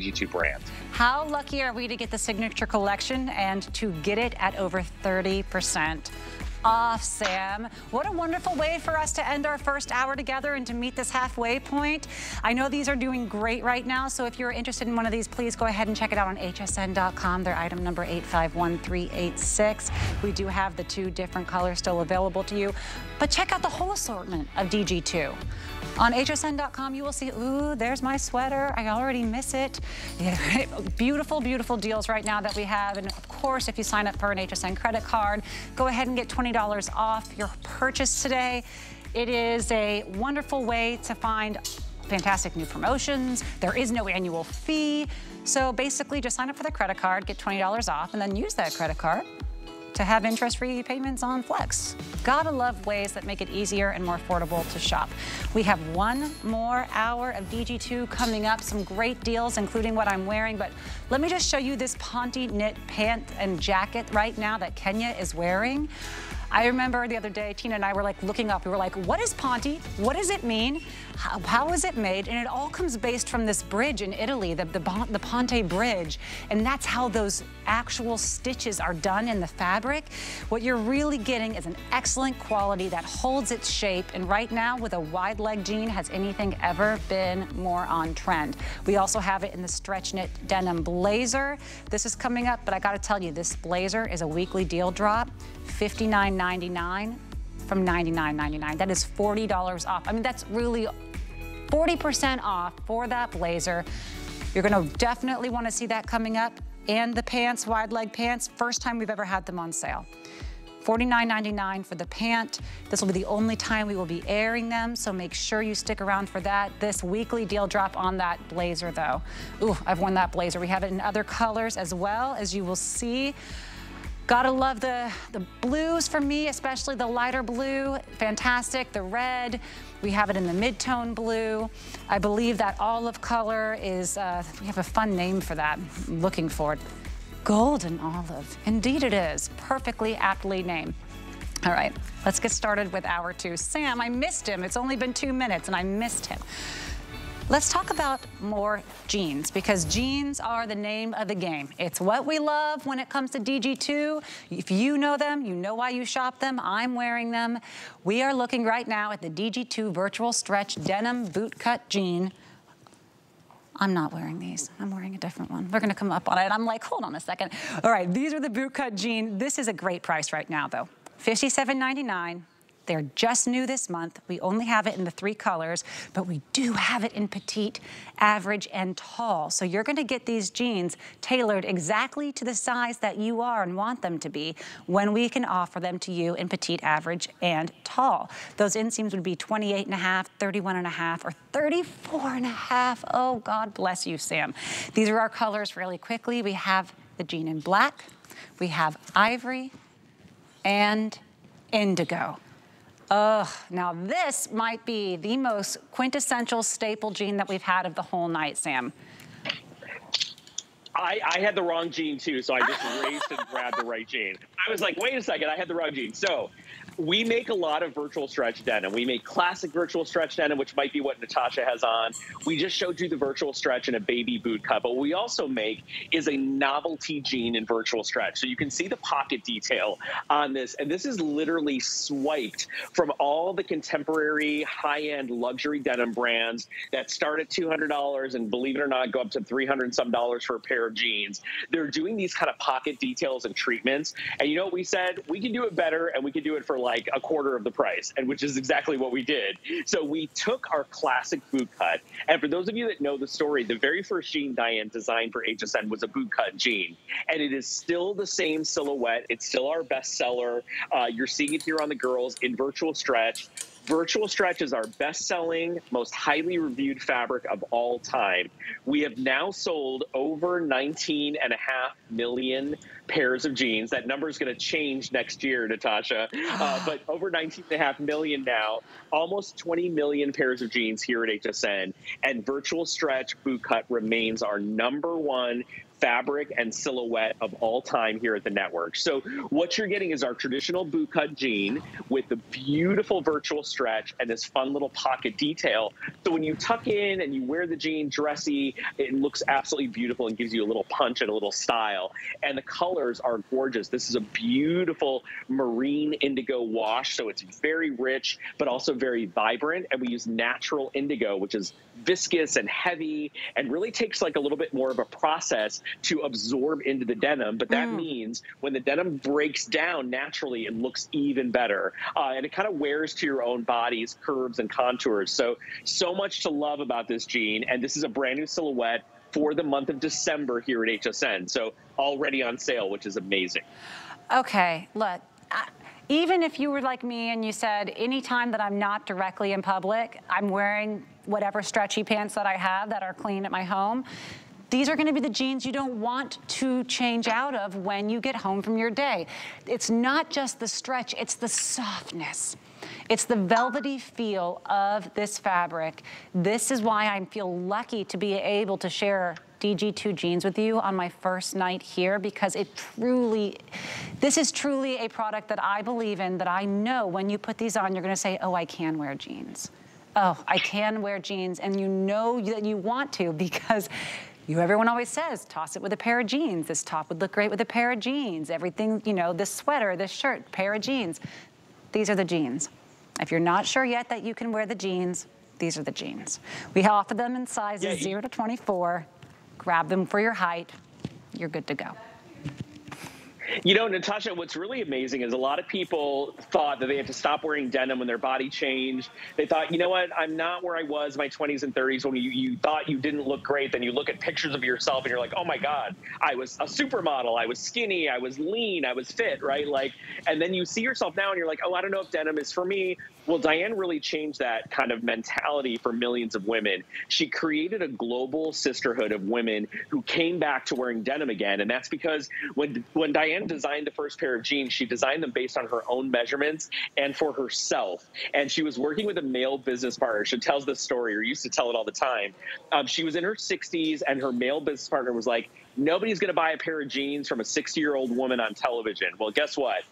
DG2 brand. How lucky are we to get the signature collection and to get it at over 30% off, Sam. What a wonderful way for us to end our first hour together and to meet this halfway point. I know these are doing great right now, so if you're interested in one of these, please go ahead and check it out on hsn.com. They're item number 851386. We do have the two different colors still available to you, but check out the whole assortment of DG2. On hsn.com, you will see, ooh, there's my sweater. I already miss it. Yeah, beautiful, beautiful deals right now that we have. And of course, if you sign up for an HSN credit card, go ahead and get $20 off your purchase today. It is a wonderful way to find fantastic new promotions. There is no annual fee. So basically just sign up for the credit card, get $20 off, and then use that credit card to have interest-free payments on Flex. Gotta love ways that make it easier and more affordable to shop. We have one more hour of DG2 coming up, some great deals, including what I'm wearing, but let me just show you this Ponte knit pant and jacket right now that Kenya is wearing. I remember the other day, Tina and I were like looking up. We were like, what is Ponte? What does it mean? How, how is it made? And it all comes based from this bridge in Italy, the, the, the Ponte Bridge. And that's how those actual stitches are done in the fabric. What you're really getting is an excellent quality that holds its shape. And right now, with a wide leg jean, has anything ever been more on trend? We also have it in the stretch knit denim blazer. This is coming up, but I gotta tell you, this blazer is a weekly deal drop. $59.99 from $99.99. That is $40 off. I mean, that's really 40% off for that blazer. You're gonna definitely wanna see that coming up. And the pants, wide leg pants, first time we've ever had them on sale. $49.99 for the pant. This will be the only time we will be airing them, so make sure you stick around for that. This weekly deal drop on that blazer though. Ooh, I've worn that blazer. We have it in other colors as well, as you will see. Gotta love the, the blues for me, especially the lighter blue. Fantastic. The red, we have it in the mid-tone blue. I believe that olive color is, uh, we have a fun name for that. I'm looking for it. Golden olive. Indeed it is. Perfectly aptly named. All right, let's get started with hour two. Sam, I missed him. It's only been two minutes and I missed him. Let's talk about more jeans because jeans are the name of the game. It's what we love when it comes to DG2. If you know them, you know why you shop them. I'm wearing them. We are looking right now at the DG2 Virtual Stretch Denim Bootcut Jean. I'm not wearing these. I'm wearing a different one. They're gonna come up on it. I'm like, hold on a second. All right, these are the bootcut jean. This is a great price right now though. $57.99 they're just new this month. We only have it in the three colors, but we do have it in petite, average, and tall. So you're gonna get these jeans tailored exactly to the size that you are and want them to be when we can offer them to you in petite, average, and tall. Those inseams would be 28 and a half, 31 and a half, or 34 and a half. Oh, God bless you, Sam. These are our colors really quickly. We have the jean in black, we have ivory, and indigo. Ugh, now this might be the most quintessential staple jean that we've had of the whole night, Sam. I, I had the wrong jean too, so I just raced and grabbed the right jean. I was like, wait a second, I had the wrong jean. So we make a lot of virtual stretch denim. We make classic virtual stretch denim, which might be what Natasha has on. We just showed you the virtual stretch in a baby boot cut. But what we also make is a novelty jean in virtual stretch. So you can see the pocket detail on this. And this is literally swiped from all the contemporary high-end luxury denim brands that start at $200 and believe it or not, go up to 300 some dollars for a pair of jeans. They're doing these kind of pocket details and treatments. And you know what we said? We can do it better and we can do it for like a quarter of the price, and which is exactly what we did. So we took our classic boot cut, and for those of you that know the story, the very first jean Diane designed for HSN was a boot cut jean, and it is still the same silhouette. It's still our best seller. Uh, you're seeing it here on the girls in virtual stretch. Virtual Stretch is our best-selling, most highly reviewed fabric of all time. We have now sold over 19 and a half million pairs of jeans. That number is going to change next year, Natasha, uh, but over 19 and a half million now, almost 20 million pairs of jeans here at HSN. And Virtual Stretch Boot Cut remains our number one fabric and silhouette of all time here at the network. So what you're getting is our traditional boot cut jean with the beautiful virtual stretch and this fun little pocket detail. So when you tuck in and you wear the jean dressy, it looks absolutely beautiful and gives you a little punch and a little style. And the colors are gorgeous. This is a beautiful marine indigo wash. So it's very rich, but also very vibrant. And we use natural indigo, which is viscous and heavy and really takes like a little bit more of a process to absorb into the denim. But that mm. means when the denim breaks down naturally, it looks even better. Uh, and it kind of wears to your own body's curves and contours. So, so much to love about this jean. And this is a brand new silhouette for the month of December here at HSN. So already on sale, which is amazing. Okay, look, I even if you were like me and you said, anytime that I'm not directly in public, I'm wearing whatever stretchy pants that I have that are clean at my home, these are gonna be the jeans you don't want to change out of when you get home from your day. It's not just the stretch, it's the softness. It's the velvety feel of this fabric. This is why I feel lucky to be able to share DG2 jeans with you on my first night here because it truly, this is truly a product that I believe in that I know when you put these on, you're gonna say, oh, I can wear jeans. Oh, I can wear jeans and you know that you want to because you, everyone always says, toss it with a pair of jeans. This top would look great with a pair of jeans. Everything, you know, this sweater, this shirt, pair of jeans. These are the jeans. If you're not sure yet that you can wear the jeans, these are the jeans. We offer them in sizes yeah, 0 to 24. Grab them for your height. You're good to go. You know, Natasha, what's really amazing is a lot of people thought that they had to stop wearing denim when their body changed. They thought, you know what, I'm not where I was my 20s and 30s when you, you thought you didn't look great. Then you look at pictures of yourself and you're like, oh my God, I was a supermodel. I was skinny. I was lean. I was fit, right? Like, and then you see yourself now and you're like, oh, I don't know if denim is for me. Well, Diane really changed that kind of mentality for millions of women. She created a global sisterhood of women who came back to wearing denim again. And that's because when, when Diane designed the first pair of jeans, she designed them based on her own measurements and for herself. And she was working with a male business partner. She tells this story, or used to tell it all the time. Um, she was in her 60s, and her male business partner was like, Nobody's going to buy a pair of jeans from a 60 year old woman on television. Well, guess what?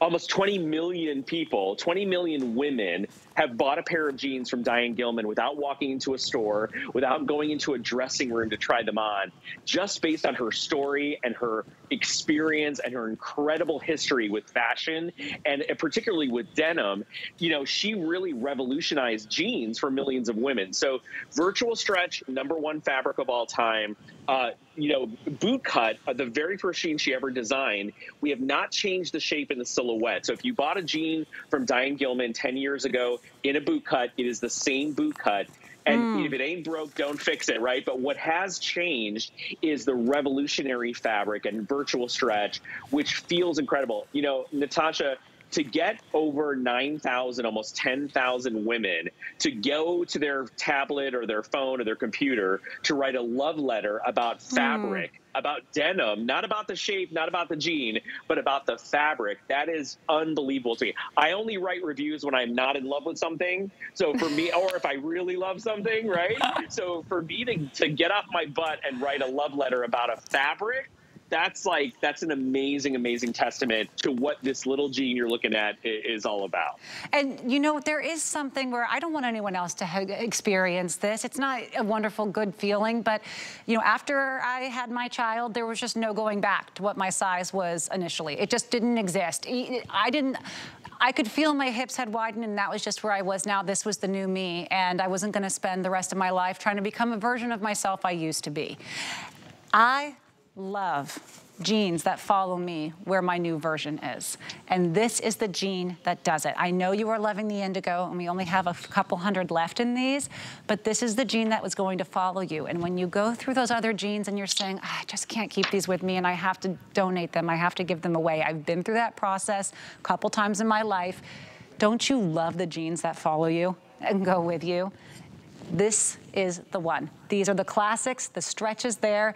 Almost 20 million people, 20 million women have bought a pair of jeans from Diane Gilman without walking into a store, without going into a dressing room to try them on, just based on her story and her experience and her incredible history with fashion and particularly with denim. You know, she really revolutionized jeans for millions of women. So, virtual stretch, number one fabric of all time. Uh, you know, boot cut, uh, the very first jean she ever designed, we have not changed the shape and the silhouette. So if you bought a jean from Diane Gilman 10 years ago in a boot cut, it is the same boot cut. And mm. if it ain't broke, don't fix it, right? But what has changed is the revolutionary fabric and virtual stretch, which feels incredible. You know, Natasha, to get over 9,000, almost 10,000 women to go to their tablet or their phone or their computer to write a love letter about hmm. fabric, mm. about denim, not about the shape, not about the jean, but about the fabric. That is unbelievable to me. I only write reviews when I'm not in love with something. So for me, or if I really love something, right? so for me to, to get off my butt and write a love letter about a fabric, that's like that's an amazing amazing testament to what this little jean you're looking at is all about and you know there is something where i don't want anyone else to experience this it's not a wonderful good feeling but you know after i had my child there was just no going back to what my size was initially it just didn't exist i didn't I could feel my hips had widened and that was just where I was now. This was the new me and I wasn't gonna spend the rest of my life trying to become a version of myself I used to be. I love jeans that follow me where my new version is. And this is the jean that does it. I know you are loving the indigo and we only have a couple hundred left in these, but this is the jean that was going to follow you. And when you go through those other jeans and you're saying, oh, I just can't keep these with me and I have to donate them, I have to give them away. I've been through that process a couple times in my life. Don't you love the jeans that follow you and go with you? This is the one. These are the classics, the stretch is there.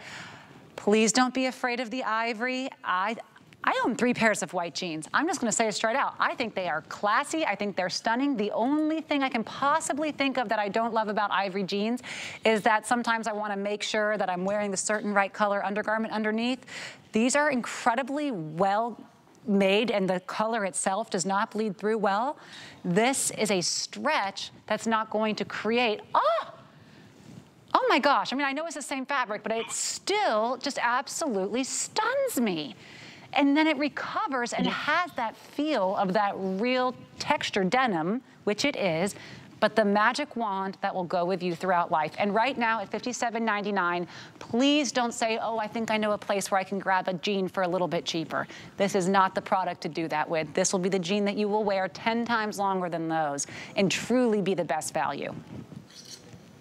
Please don't be afraid of the ivory. I, I own three pairs of white jeans. I'm just gonna say it straight out. I think they are classy. I think they're stunning. The only thing I can possibly think of that I don't love about ivory jeans is that sometimes I wanna make sure that I'm wearing the certain right color undergarment underneath. These are incredibly well made and the color itself does not bleed through well. This is a stretch that's not going to create, ah, oh my gosh. I mean, I know it's the same fabric, but it still just absolutely stuns me and then it recovers and has that feel of that real texture denim, which it is, but the magic wand that will go with you throughout life. And right now at $57.99, please don't say, oh, I think I know a place where I can grab a jean for a little bit cheaper. This is not the product to do that with. This will be the jean that you will wear 10 times longer than those and truly be the best value.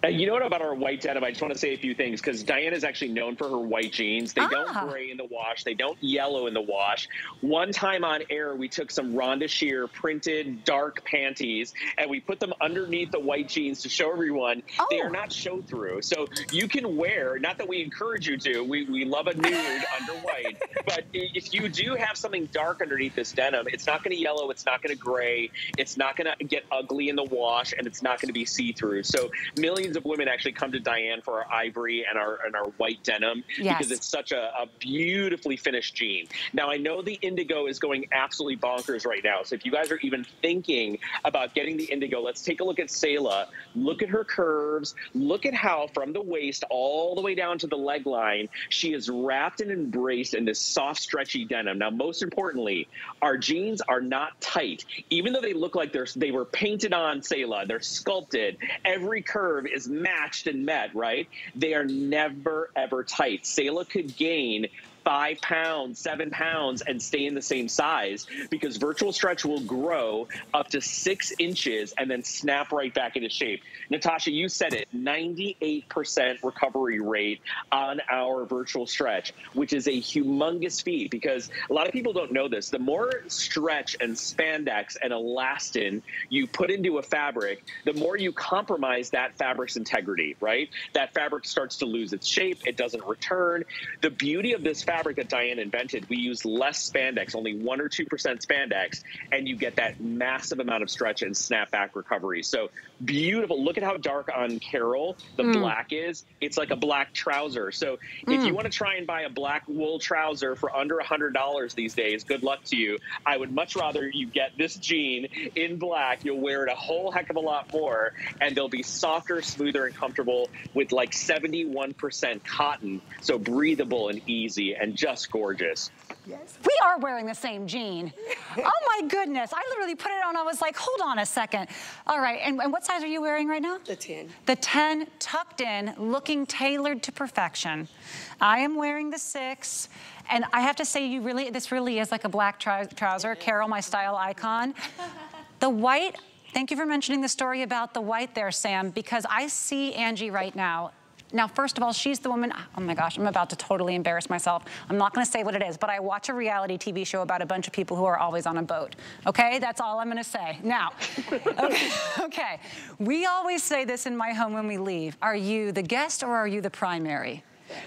Uh, you know what about our white denim? I just want to say a few things because Diana is actually known for her white jeans. They ah. don't gray in the wash. They don't yellow in the wash. One time on air, we took some Rhonda Shear printed dark panties and we put them underneath the white jeans to show everyone oh. they are oh. not show through. So you can wear, not that we encourage you to, we, we love a nude under white, but if you do have something dark underneath this denim, it's not going to yellow, it's not going to gray, it's not going to get ugly in the wash, and it's not going to be see through. So millions millions of women actually come to Diane for our ivory and our and our white denim yes. because it's such a, a, beautifully finished jean. Now I know the indigo is going absolutely bonkers right now. So if you guys are even thinking about getting the indigo, let's take a look at Selah. Look at her curves. Look at how from the waist all the way down to the leg line, she is wrapped and embraced in this soft, stretchy denim. Now, most importantly, our jeans are not tight. Even though they look like they're they were painted on Selah, they're sculpted. Every curve is matched and met, right? They are never, ever tight. Selah could gain five pounds, seven pounds, and stay in the same size because virtual stretch will grow up to six inches and then snap right back into shape. Natasha, you said it 98% recovery rate on our virtual stretch, which is a humongous feat because a lot of people don't know this. The more stretch and spandex and elastin you put into a fabric, the more you compromise that fabric's integrity, right? That fabric starts to lose its shape, it doesn't return. The beauty of this fabric fabric that Diane invented, we use less spandex, only one or two percent spandex, and you get that massive amount of stretch and snapback recovery. So beautiful. Look at how dark on Carol the mm. black is. It's like a black trouser. So if you mm. want to try and buy a black wool trouser for under a hundred dollars these days, good luck to you. I would much rather you get this jean in black. You'll wear it a whole heck of a lot more, and they'll be softer, smoother, and comfortable with like 71% cotton, so breathable and easy and just gorgeous. Yes. We are wearing the same jean. oh my goodness. I literally put it on. I was like, hold on a second. All right. And, and what size are you wearing right now? The 10. The 10 tucked in, looking tailored to perfection. I am wearing the six. And I have to say, you really, this really is like a black trou trouser. Carol, my style icon. the white, thank you for mentioning the story about the white there, Sam, because I see Angie right now now, first of all, she's the woman, oh my gosh, I'm about to totally embarrass myself. I'm not gonna say what it is, but I watch a reality TV show about a bunch of people who are always on a boat. Okay, that's all I'm gonna say. Now, okay, okay. We always say this in my home when we leave. Are you the guest or are you the primary?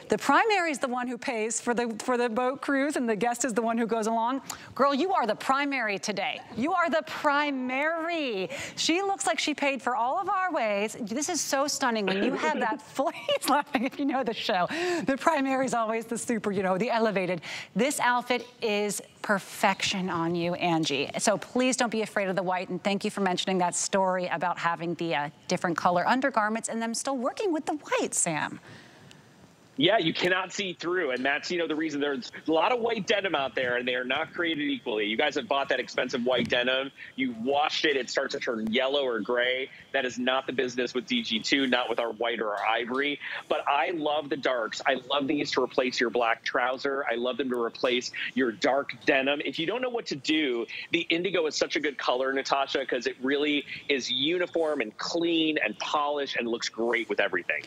The primary is the one who pays for the, for the boat cruise and the guest is the one who goes along. Girl, you are the primary today. You are the primary. She looks like she paid for all of our ways. This is so stunning when you have that full, he's laughing if you know the show. The primary is always the super, you know, the elevated. This outfit is perfection on you, Angie. So please don't be afraid of the white and thank you for mentioning that story about having the uh, different color undergarments and them still working with the white, Sam. Yeah, you cannot see through. And that's, you know, the reason there's a lot of white denim out there and they are not created equally. You guys have bought that expensive white denim. You washed it. It starts to turn yellow or gray. That is not the business with DG2, not with our white or our ivory. But I love the darks. I love these to replace your black trouser. I love them to replace your dark denim. If you don't know what to do, the indigo is such a good color, Natasha, because it really is uniform and clean and polished and looks great with everything.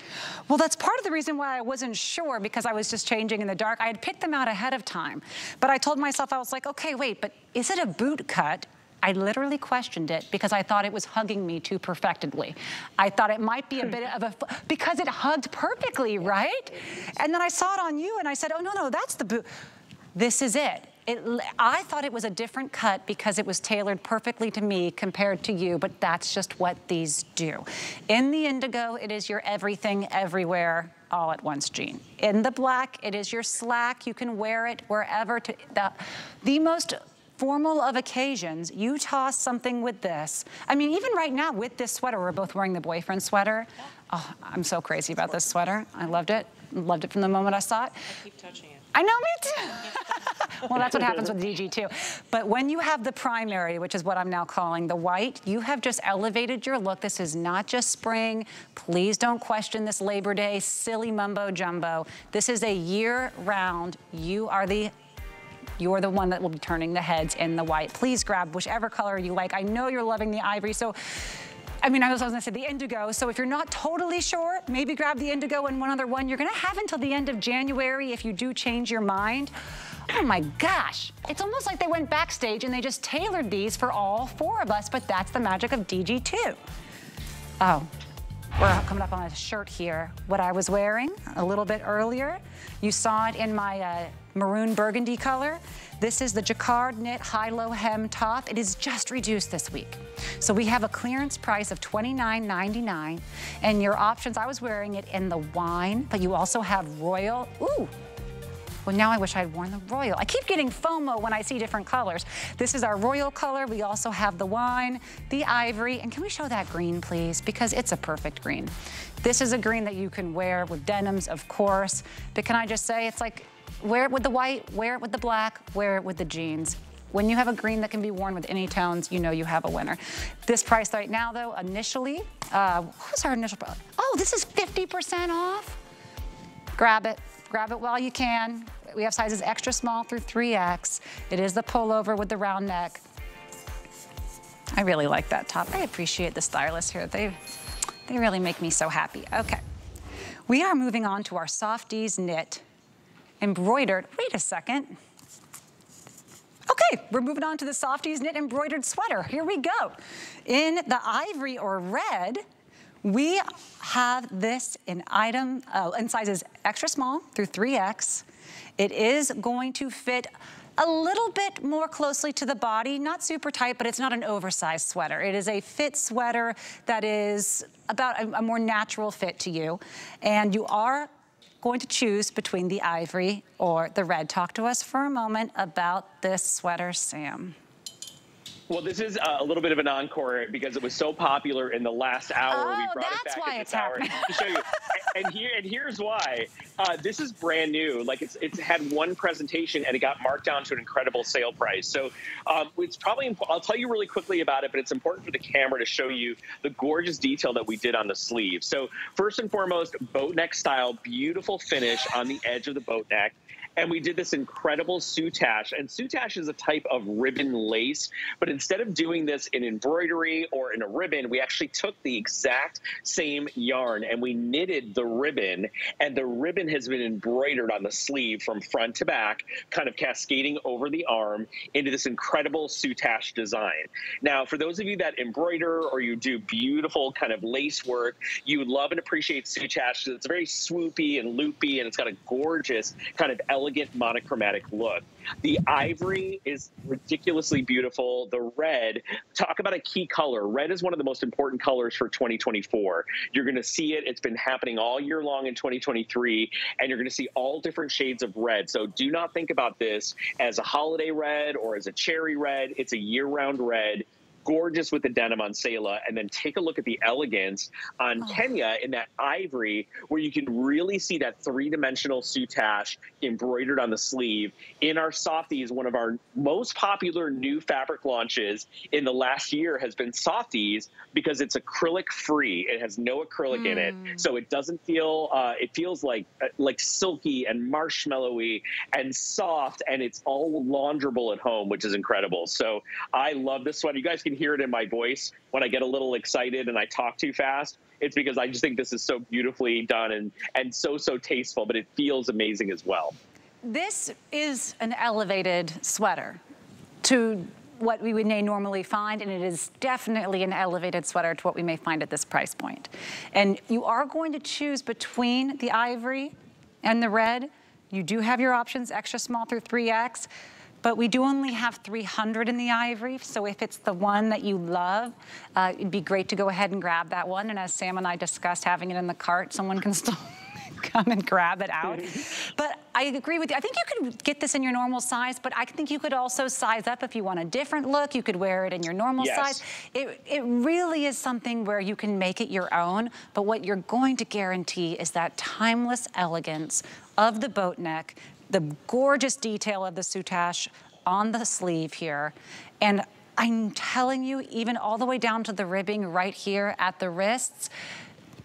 Well, that's part of the reason why I wasn't sure because I was just changing in the dark. I had picked them out ahead of time. But I told myself, I was like, okay, wait, but is it a boot cut? I literally questioned it because I thought it was hugging me too perfectedly. I thought it might be a bit of a, because it hugged perfectly, right? And then I saw it on you and I said, oh, no, no, that's the boot. This is it. It, I thought it was a different cut because it was tailored perfectly to me compared to you, but that's just what these do. In the indigo, it is your everything, everywhere, all at once jean. In the black, it is your slack. You can wear it wherever. To, the, the most formal of occasions, you toss something with this. I mean, even right now with this sweater, we're both wearing the boyfriend sweater. Oh, I'm so crazy about this sweater. I loved it. Loved it from the moment I saw it. I keep touching it. I know, me too. well, that's what happens with DG2. But when you have the primary, which is what I'm now calling the white, you have just elevated your look. This is not just spring. Please don't question this Labor Day silly mumbo jumbo. This is a year round. You are the you're the one that will be turning the heads in the white. Please grab whichever color you like. I know you're loving the ivory, so I mean, I was, gonna say the indigo. So if you're not totally sure, maybe grab the indigo and one other one. You're gonna have until the end of January if you do change your mind. Oh my gosh. It's almost like they went backstage and they just tailored these for all four of us, but that's the magic of DG2. Oh, we're coming up on a shirt here. What I was wearing a little bit earlier, you saw it in my uh, maroon burgundy color. This is the jacquard knit high-low hem top. It is just reduced this week. So we have a clearance price of $29.99 and your options, I was wearing it in the wine, but you also have royal, ooh, well, now I wish I'd worn the royal. I keep getting FOMO when I see different colors. This is our royal color. We also have the wine, the ivory, and can we show that green, please? Because it's a perfect green. This is a green that you can wear with denims, of course. But can I just say, it's like Wear it with the white, wear it with the black, wear it with the jeans. When you have a green that can be worn with any tones, you know you have a winner. This price right now, though, initially, uh, what was our initial price? Oh, this is 50% off. Grab it. Grab it while you can. We have sizes extra small through 3X. It is the pullover with the round neck. I really like that top. I appreciate the stylists here. They, they really make me so happy. Okay. We are moving on to our Softies knit embroidered. Wait a second. Okay, we're moving on to the Softies knit embroidered sweater. Here we go. In the ivory or red, we have this in item, uh, in sizes extra small through 3X. It is going to fit a little bit more closely to the body, not super tight, but it's not an oversized sweater. It is a fit sweater that is about a, a more natural fit to you. And you are going to choose between the ivory or the red. Talk to us for a moment about this sweater, Sam. Well, this is uh, a little bit of an encore because it was so popular in the last hour. Oh, we brought that's it back why it's happening. to show you. and, and here and here's why. Uh, this is brand new. Like it's it's had one presentation and it got marked down to an incredible sale price. So um, it's probably I'll tell you really quickly about it, but it's important for the camera to show you the gorgeous detail that we did on the sleeve. So first and foremost, boat neck style, beautiful finish on the edge of the boat neck and we did this incredible soutache. And soutache is a type of ribbon lace, but instead of doing this in embroidery or in a ribbon, we actually took the exact same yarn and we knitted the ribbon, and the ribbon has been embroidered on the sleeve from front to back, kind of cascading over the arm into this incredible soutache design. Now, for those of you that embroider or you do beautiful kind of lace work, you would love and appreciate soutache. Because it's very swoopy and loopy, and it's got a gorgeous kind of elegant monochromatic look. The ivory is ridiculously beautiful. The red, talk about a key color. Red is one of the most important colors for 2024. You're going to see it. It's been happening all year long in 2023, and you're going to see all different shades of red. So do not think about this as a holiday red or as a cherry red. It's a year round red gorgeous with the denim on Selah, and then take a look at the elegance on Oh. Kenya in that ivory, where you can really see that three-dimensional soutache embroidered on the sleeve. In our softies, one of our most popular new fabric launches in the last year has been softies because it's acrylic free. It has no acrylic in it, so it doesn't feel. Uh, it feels like uh, like silky and marshmallowy and soft, and it's all launderable at home, which is incredible. So I love this sweater. You guys can hear it in my voice when I get a little excited and I talk too fast. It's because I just think this is so beautifully done and and so so tasteful, but it feels amazing as well. This is an elevated sweater to what we would normally find, and it is definitely an elevated sweater to what we may find at this price point. And you are going to choose between the ivory and the red. You do have your options, extra small through 3X. But we do only have 300 in the ivory. So if it's the one that you love, uh, it'd be great to go ahead and grab that one. And as Sam and I discussed, having it in the cart, someone can still come and grab it out. but I agree with you. I think you could get this in your normal size, but I think you could also size up if you want a different look. You could wear it in your normal yes. size. It, it really is something where you can make it your own, but what you're going to guarantee is that timeless elegance of the boat neck, the gorgeous detail of the soutache on the sleeve here, and I'm telling you, even all the way down to the ribbing right here at the wrists,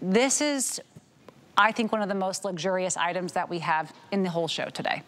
this is I think one of the most luxurious items that we have in the whole show today.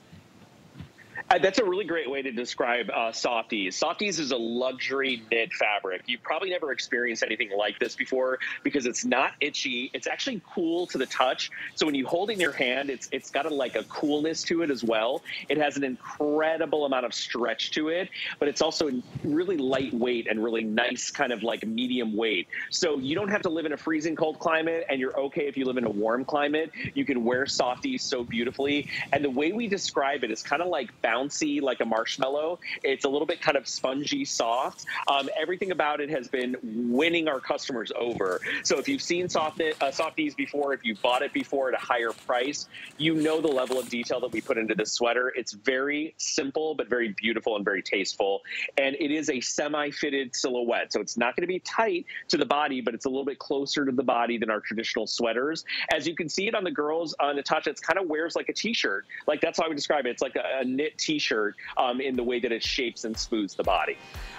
That's a really great way to describe uh, Softies. Softies is a luxury knit fabric. You've probably never experienced anything like this before because it's not itchy. It's actually cool to the touch. So when you hold it in your hand, it's it's got a, like a coolness to it as well. It has an incredible amount of stretch to it, but it's also really lightweight and really nice, kind of like medium weight. So you don't have to live in a freezing cold climate, and you're okay if you live in a warm climate. You can wear Softies so beautifully. And the way we describe it is kind of like bounce bouncy like a marshmallow. It's a little bit kind of spongy soft. Um, everything about it has been winning our customers over. So if you've seen soft uh, softies before, if you bought it before at a higher price, you know the level of detail that we put into this sweater. It's very simple, but very beautiful and very tasteful. And it is a semi-fitted silhouette. So it's not going to be tight to the body, but it's a little bit closer to the body than our traditional sweaters. As you can see it on the girls, uh, Natasha, it's kind of wears like a t-shirt. Like that's how I would describe it. It's like a, a knit t-shirt um, in the way that it shapes and smooths the body.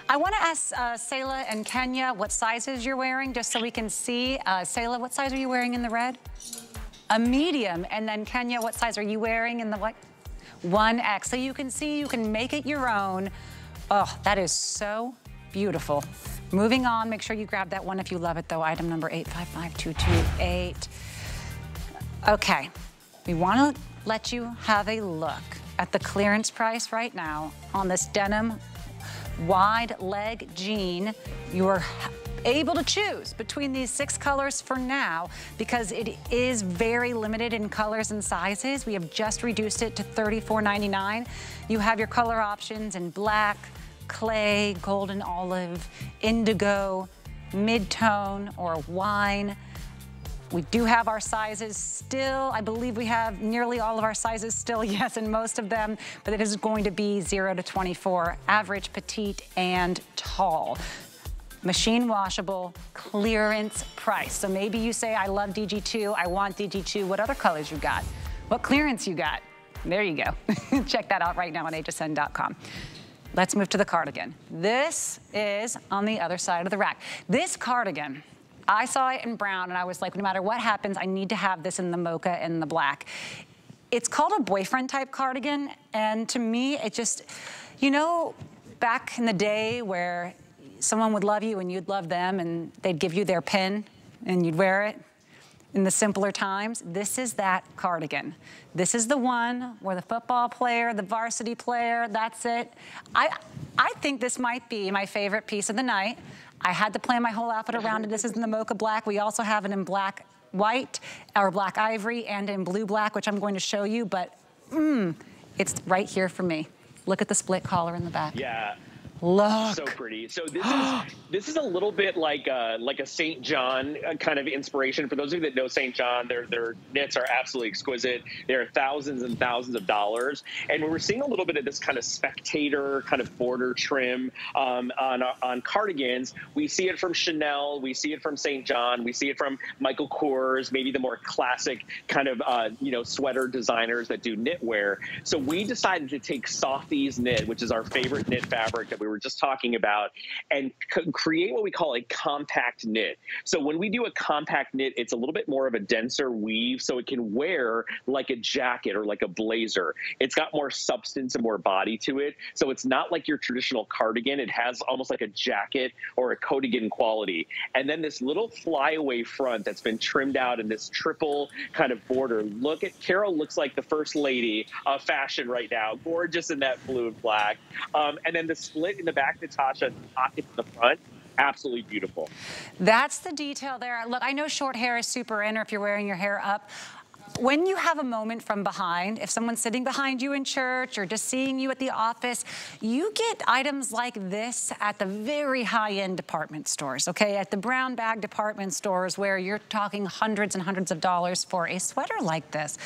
I want to ask uh, Selah and Kenya what sizes you're wearing, just so we can see. Uh, Selah, what size are you wearing in the red? A medium. And then Kenya, what size are you wearing in the white? 1X. So you can see you can make it your own. Oh, that is so beautiful. Moving on, make sure you grab that one if you love it though. Item number 855228. Okay, we want to let you have a look at the clearance price right now on this denim wide leg jean. You are able to choose between these six colors for now because it is very limited in colors and sizes. We have just reduced it to $34.99. You have your color options in black, clay, golden olive, indigo, mid-tone, or wine. We do have our sizes still. I believe we have nearly all of our sizes still, yes, and most of them, but it is going to be 0 to 24, average, petite, and tall. Machine washable, clearance price. So maybe you say, I love DG2, I want DG2. What other colors you got? What clearance you got? There you go. Check that out right now on hsn.com. Let's move to the cardigan. This is on the other side of the rack. This cardigan I saw it in brown and I was like, no matter what happens, I need to have this in the mocha and the black. It's called a boyfriend type cardigan. And to me, it just, you know, back in the day where someone would love you and you'd love them and they'd give you their pin and you'd wear it in the simpler times, this is that cardigan. This is the one where the football player, the varsity player, that's it. I, I think this might be my favorite piece of the night. I had to plan my whole outfit around it. This is in the mocha black. We also have it in black white or black ivory and in blue black, which I'm going to show you, but mmm, it's right here for me. Look at the split collar in the back. Yeah. Look. So pretty. So this is this is a little bit like a, like a St. John uh, kind of inspiration. For those of you that know St. John, their their knits are absolutely exquisite. They are thousands and thousands of dollars, and we're seeing a little bit of this kind of spectator kind of border trim um, on on cardigans. We see it from Chanel, we see it from St. John, we see it from Michael Kors, maybe the more classic kind of uh, you know sweater designers that do knitwear. So we decided to take Softies knit, which is our favorite knit fabric that we were just talking about, and create what we call a compact knit. So when we do a compact knit, it's a little bit more of a denser weave, so it can wear like a jacket or like a blazer. It's got more substance and more body to it. So it's not like your traditional cardigan. It has almost like a jacket or a coatigan quality. And then this little flyaway front that's been trimmed out in this triple kind of border. Look at Carol looks like the first lady of fashion right now, gorgeous in that blue and black. Um, and then the split in the back, Natasha, and pocket in the front absolutely beautiful. That's the detail there. Look, I know short hair is super in or if you're wearing your hair up. When you have a moment from behind, if someone's sitting behind you in church or just seeing you at the office, you get items like this at the very high-end department stores, okay? At the brown bag department stores where you're talking hundreds and hundreds of dollars for a sweater like this.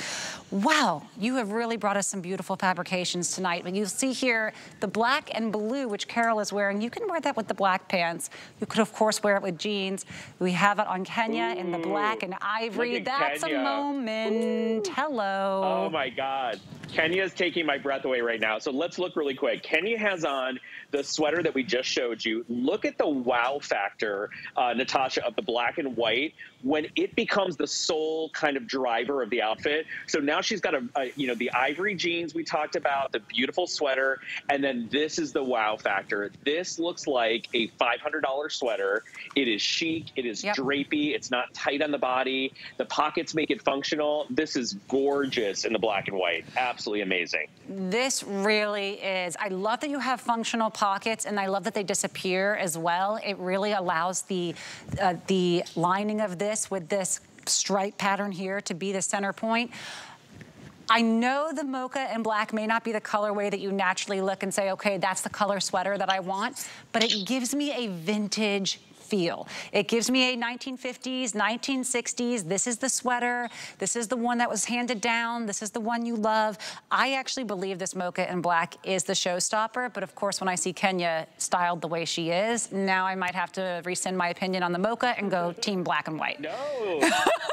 Wow, you have really brought us some beautiful fabrications tonight. But you see here the black and blue, which Carol is wearing. You can wear that with the black pants. You could, of course, wear it with jeans. We have it on Kenya Ooh, in the black and ivory. That's Kenya. a moment. Ooh. Hello. Oh, my God. Kenya is taking my breath away right now. So let's look really quick. Kenya has on the sweater that we just showed you. Look at the wow factor, uh, Natasha, of the black and white when it becomes the sole kind of driver of the outfit. So now she's got a, a, you know, the ivory jeans we talked about, the beautiful sweater, and then this is the wow factor. This looks like a $500 sweater. It is chic. It is yep. drapey. It's not tight on the body. The pockets make it functional. This is gorgeous in the black and white. Absolutely amazing. This really is. I love that you have functional pockets, and I love that they disappear as well. It really allows the, uh, the lining of this this with this stripe pattern here to be the center point. I know the mocha and black may not be the colorway that you naturally look and say, okay, that's the color sweater that I want, but it gives me a vintage feel. It gives me a 1950s, 1960s, this is the sweater, this is the one that was handed down, this is the one you love. I actually believe this mocha in black is the showstopper, but of course when I see Kenya styled the way she is, now I might have to rescind my opinion on the mocha and go team black and white. No,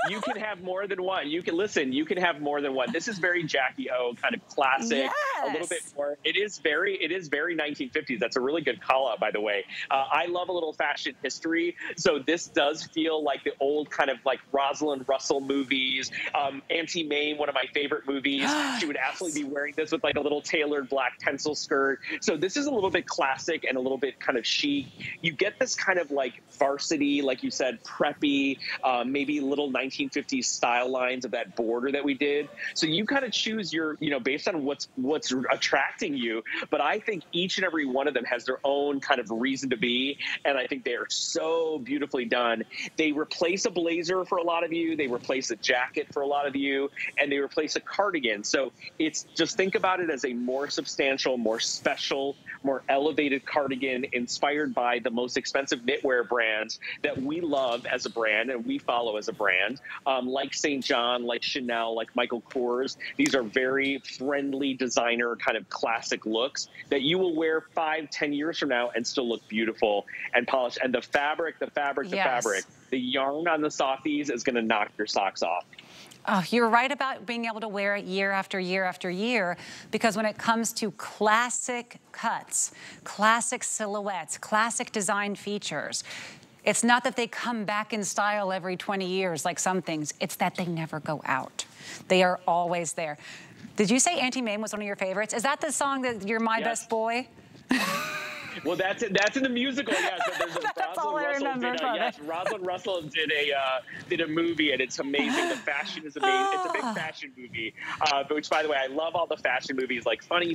you can have more than one. You can, listen, you can have more than one. This is very Jackie O, kind of classic, yes. A little bit more. It is very, it is very 1950s. That's a really good call out, by the way. Uh, I love a little fashion history. So this does feel like the old kind of like Rosalind Russell movies. Um, Auntie Mame, one of my favorite movies. she would absolutely be wearing this with like a little tailored black pencil skirt. So this is a little bit classic and a little bit kind of chic. You get this kind of like varsity, like you said, preppy, um, maybe little 1950s style lines of that border that we did. So you kind of choose your, you know, based on what's what's attracting you. But I think each and every one of them has their own kind of reason to be, and I think they are so beautifully done. They replace a blazer for a lot of you, they replace a jacket for a lot of you, and they replace a cardigan. So it's just think about it as a more substantial, more special, more elevated cardigan inspired by the most expensive knitwear brands that we love as a brand and we follow as a brand, um, like St. John, like Chanel, like Michael Kors. These are very friendly designer kind of classic looks that you will wear five, ten years from now and still look beautiful and polished. And the fabric, the fabric, the yes. fabric, the yarn on the softies is going to knock your socks off. Oh, you're right about being able to wear it year after year after year because when it comes to classic cuts, classic silhouettes, classic design features, it's not that they come back in style every 20 years like some things, it's that they never go out. They are always there. Did you say Auntie Mame was one of your favorites? Is that the song that you're my yes. best boy? Well, that's it. That's in the musical. Yes, there's a, that's Rosalind all I Russell remember did a, yes, Rosalind Russell did a uh, did a movie, and it's amazing. The fashion is amazing. It's a big fashion movie. Uh, which, by the way, I love all the fashion movies like Funny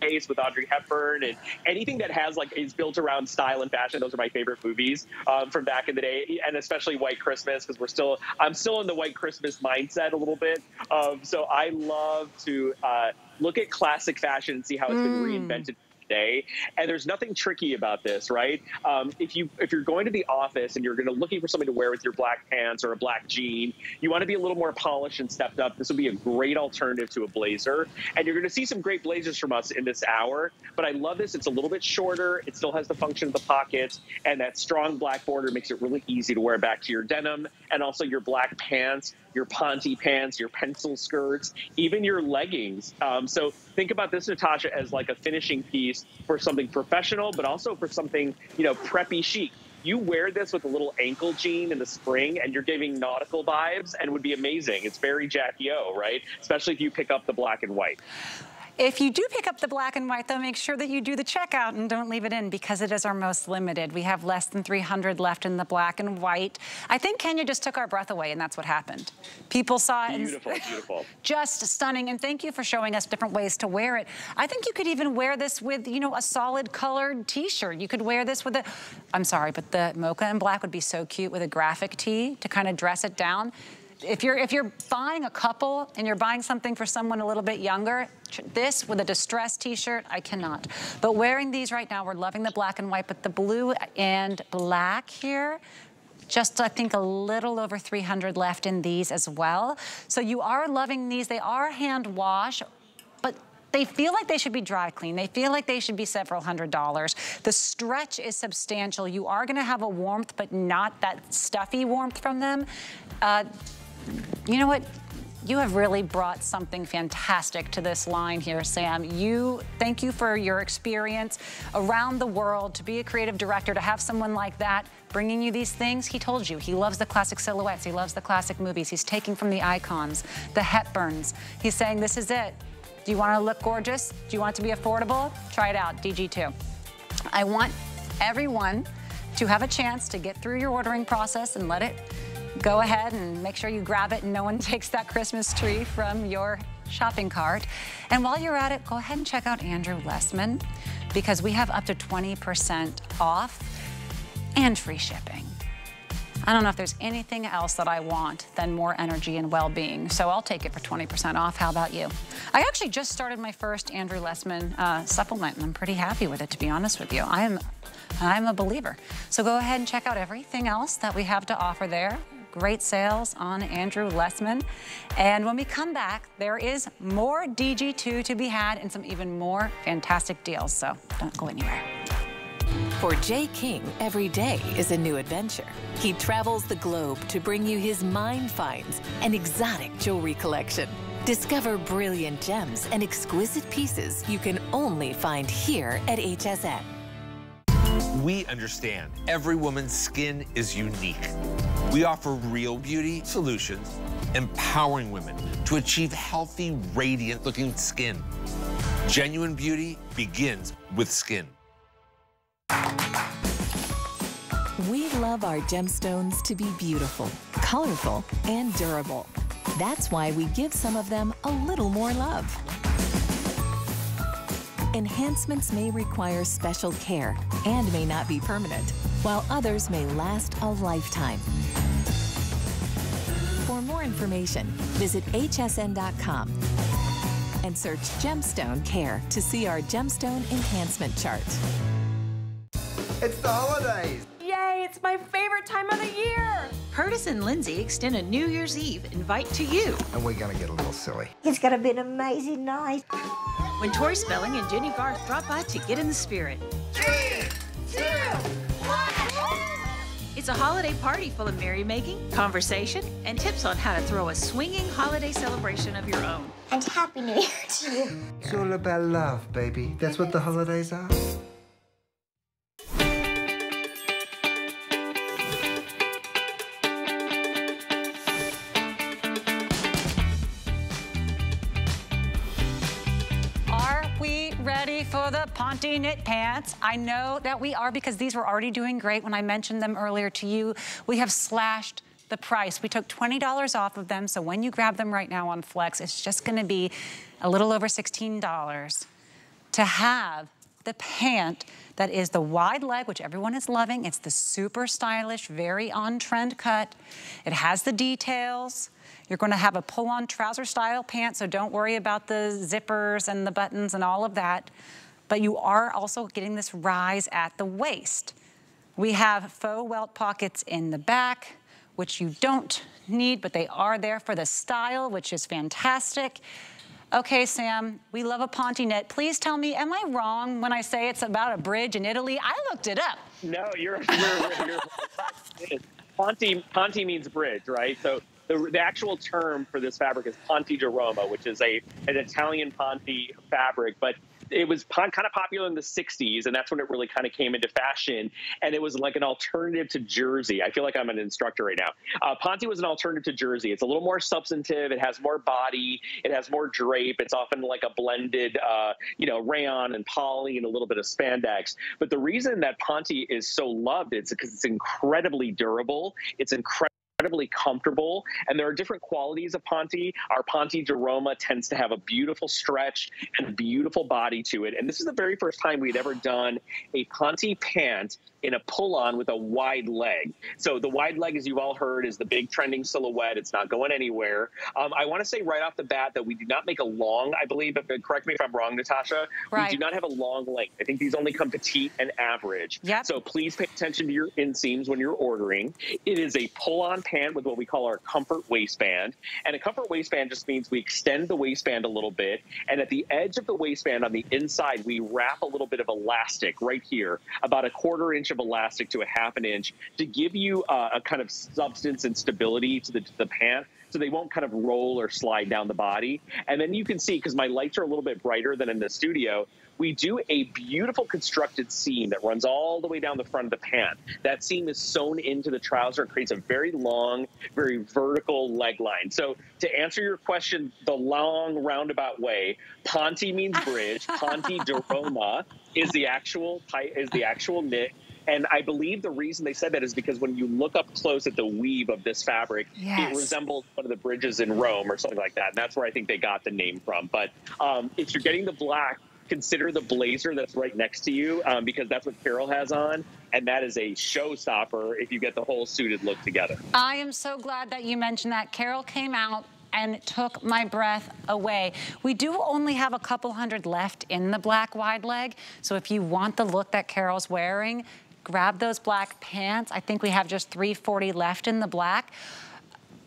Face with Audrey Hepburn and anything that has like is built around style and fashion. Those are my favorite movies um, from back in the day, and especially White Christmas because we're still I'm still in the White Christmas mindset a little bit. Um, so I love to uh, look at classic fashion and see how it's mm. been reinvented day. And there's nothing tricky about this, right? Um, if you if you're going to the office and you're going to looking for something to wear with your black pants or a black jean, you want to be a little more polished and stepped up. This will be a great alternative to a blazer. And you're going to see some great blazers from us in this hour. But I love this. It's a little bit shorter. It still has the function of the pockets, and that strong black border makes it really easy to wear back to your denim and also your black pants your ponte pants, your pencil skirts, even your leggings. Um, so think about this, Natasha, as like a finishing piece for something professional, but also for something, you know, preppy chic. You wear this with a little ankle jean in the spring and you're giving nautical vibes and would be amazing. It's very Jackie O, right? Especially if you pick up the black and white. If you do pick up the black and white, though, make sure that you do the checkout and don't leave it in because it is our most limited. We have less than 300 left in the black and white. I think Kenya just took our breath away, and that's what happened. People saw it. Beautiful, beautiful. Just stunning, and thank you for showing us different ways to wear it. I think you could even wear this with, you know, a solid colored t-shirt. You could wear this with a, I'm sorry, but the mocha and black would be so cute with a graphic tee to kind of dress it down if you're if you're buying a couple and you're buying something for someone a little bit younger, this with a distressed t-shirt, I cannot. But wearing these right now, we're loving the black and white, but the blue and black here, just I think a little over 300 left in these as well. So you are loving these. They are hand wash, but they feel like they should be dry clean. They feel like they should be several hundred dollars. The stretch is substantial. You are gonna have a warmth, but not that stuffy warmth from them. Uh, you know what? You have really brought something fantastic to this line here, Sam. You, thank you for your experience around the world, to be a creative director, to have someone like that bringing you these things. He told you, he loves the classic silhouettes. He loves the classic movies. He's taking from the icons, the Hepburns. He's saying, this is it. Do you want to look gorgeous? Do you want it to be affordable? Try it out, DG2. I want everyone to have a chance to get through your ordering process and let it go ahead and make sure you grab it and no one takes that Christmas tree from your shopping cart. And while you're at it, go ahead and check out Andrew Lessman because we have up to 20% off and free shipping. I don't know if there's anything else that I want than more energy and well-being. So I'll take it for 20% off. How about you? I actually just started my first Andrew Lessman uh, supplement and I'm pretty happy with it, to be honest with you. I am I'm a believer. So go ahead and check out everything else that we have to offer there. Great sales on Andrew Lessman. And when we come back, there is more DG2 to be had and some even more fantastic deals. So don't go anywhere. For Jay King, every day is a new adventure. He travels the globe to bring you his Mine Finds and exotic jewelry collection. Discover brilliant gems and exquisite pieces you can only find here at HSN. We understand every woman's skin is unique. We offer real beauty solutions, empowering women to achieve healthy, radiant looking skin. Genuine beauty begins with skin. We love our gemstones to be beautiful, colorful, and durable. That's why we give some of them a little more love. Enhancements may require special care and may not be permanent, while others may last a lifetime. For more information, visit hsn.com and search Gemstone Care to see our Gemstone Enhancement Chart. It's the holidays! Yay, it's my favorite time of the year! Curtis and Lindsay extend a New Year's Eve invite to you. And we're gonna get a little silly. It's gonna be an amazing night. When Tori Spelling and Jennie Garth drop by to get in the spirit. Three, two, one! It's a holiday party full of merrymaking, conversation, and tips on how to throw a swinging holiday celebration of your own. And Happy New Year to you. It's all about love, baby. That's what the holidays are. Ponte knit pants. I know that we are because these were already doing great when I mentioned them earlier to you. We have slashed the price. We took $20 off of them, so when you grab them right now on Flex, it's just gonna be a little over $16 to have the pant that is the wide leg, which everyone is loving. It's the super stylish, very on-trend cut. It has the details. You're gonna have a pull-on trouser style pant, so don't worry about the zippers and the buttons and all of that but you are also getting this rise at the waist. We have faux welt pockets in the back, which you don't need, but they are there for the style, which is fantastic. Okay, Sam, we love a Ponte knit. Please tell me, am I wrong when I say it's about a bridge in Italy? I looked it up. No, you're, you're, you're Ponte, Ponte means bridge, right? So the, the actual term for this fabric is Ponte di Roma, which is a an Italian Ponte fabric, but it was kind of popular in the 60s and that's when it really kind of came into fashion and it was like an alternative to jersey. I feel like i'm an instructor right now. Uh, ponte was an alternative to jersey. It's a little more substantive it has more body it has more drape it's often like a blended uh, you know rayon and poly and a little bit of spandex. But the reason that ponte is so loved is because it's incredibly durable it's incredibly incredibly comfortable. And there are different qualities of Ponte. Our Ponte de Roma tends to have a beautiful stretch and a beautiful body to it. And this is the very first time we'd ever done a Ponte pant in a pull-on with a wide leg. So the wide leg, as you've all heard, is the big trending silhouette. It's not going anywhere. Um, I want to say right off the bat that we do not make a long, I believe, if, correct me if I'm wrong, Natasha, right. we do not have a long length. I think these only come petite and average. Yep. So please pay attention to your inseams when you're ordering. It is a pull-on pant with what we call our comfort waistband. And a comfort waistband just means we extend the waistband a little bit. And at the edge of the waistband on the inside, we wrap a little bit of elastic right here, about a quarter inch of elastic to a half an inch to give you uh, a kind of substance and stability to the, to the pant so they won't kind of roll or slide down the body. And then you can see, because my lights are a little bit brighter than in the studio, we do a beautiful constructed seam that runs all the way down the front of the pant. That seam is sewn into the trouser and creates a very long, very vertical leg line. So to answer your question the long roundabout way, Ponte means bridge. Ponte de Roma is the actual is the actual knit and I believe the reason they said that is because when you look up close at the weave of this fabric, yes. it resembles one of the bridges in Rome or something like that. And that's where I think they got the name from. But um, if you're getting the black, consider the blazer that's right next to you um, because that's what Carol has on. And that is a showstopper if you get the whole suited look together. I am so glad that you mentioned that. Carol came out and took my breath away. We do only have a couple hundred left in the black wide leg. So if you want the look that Carol's wearing, grab those black pants. I think we have just 340 left in the black.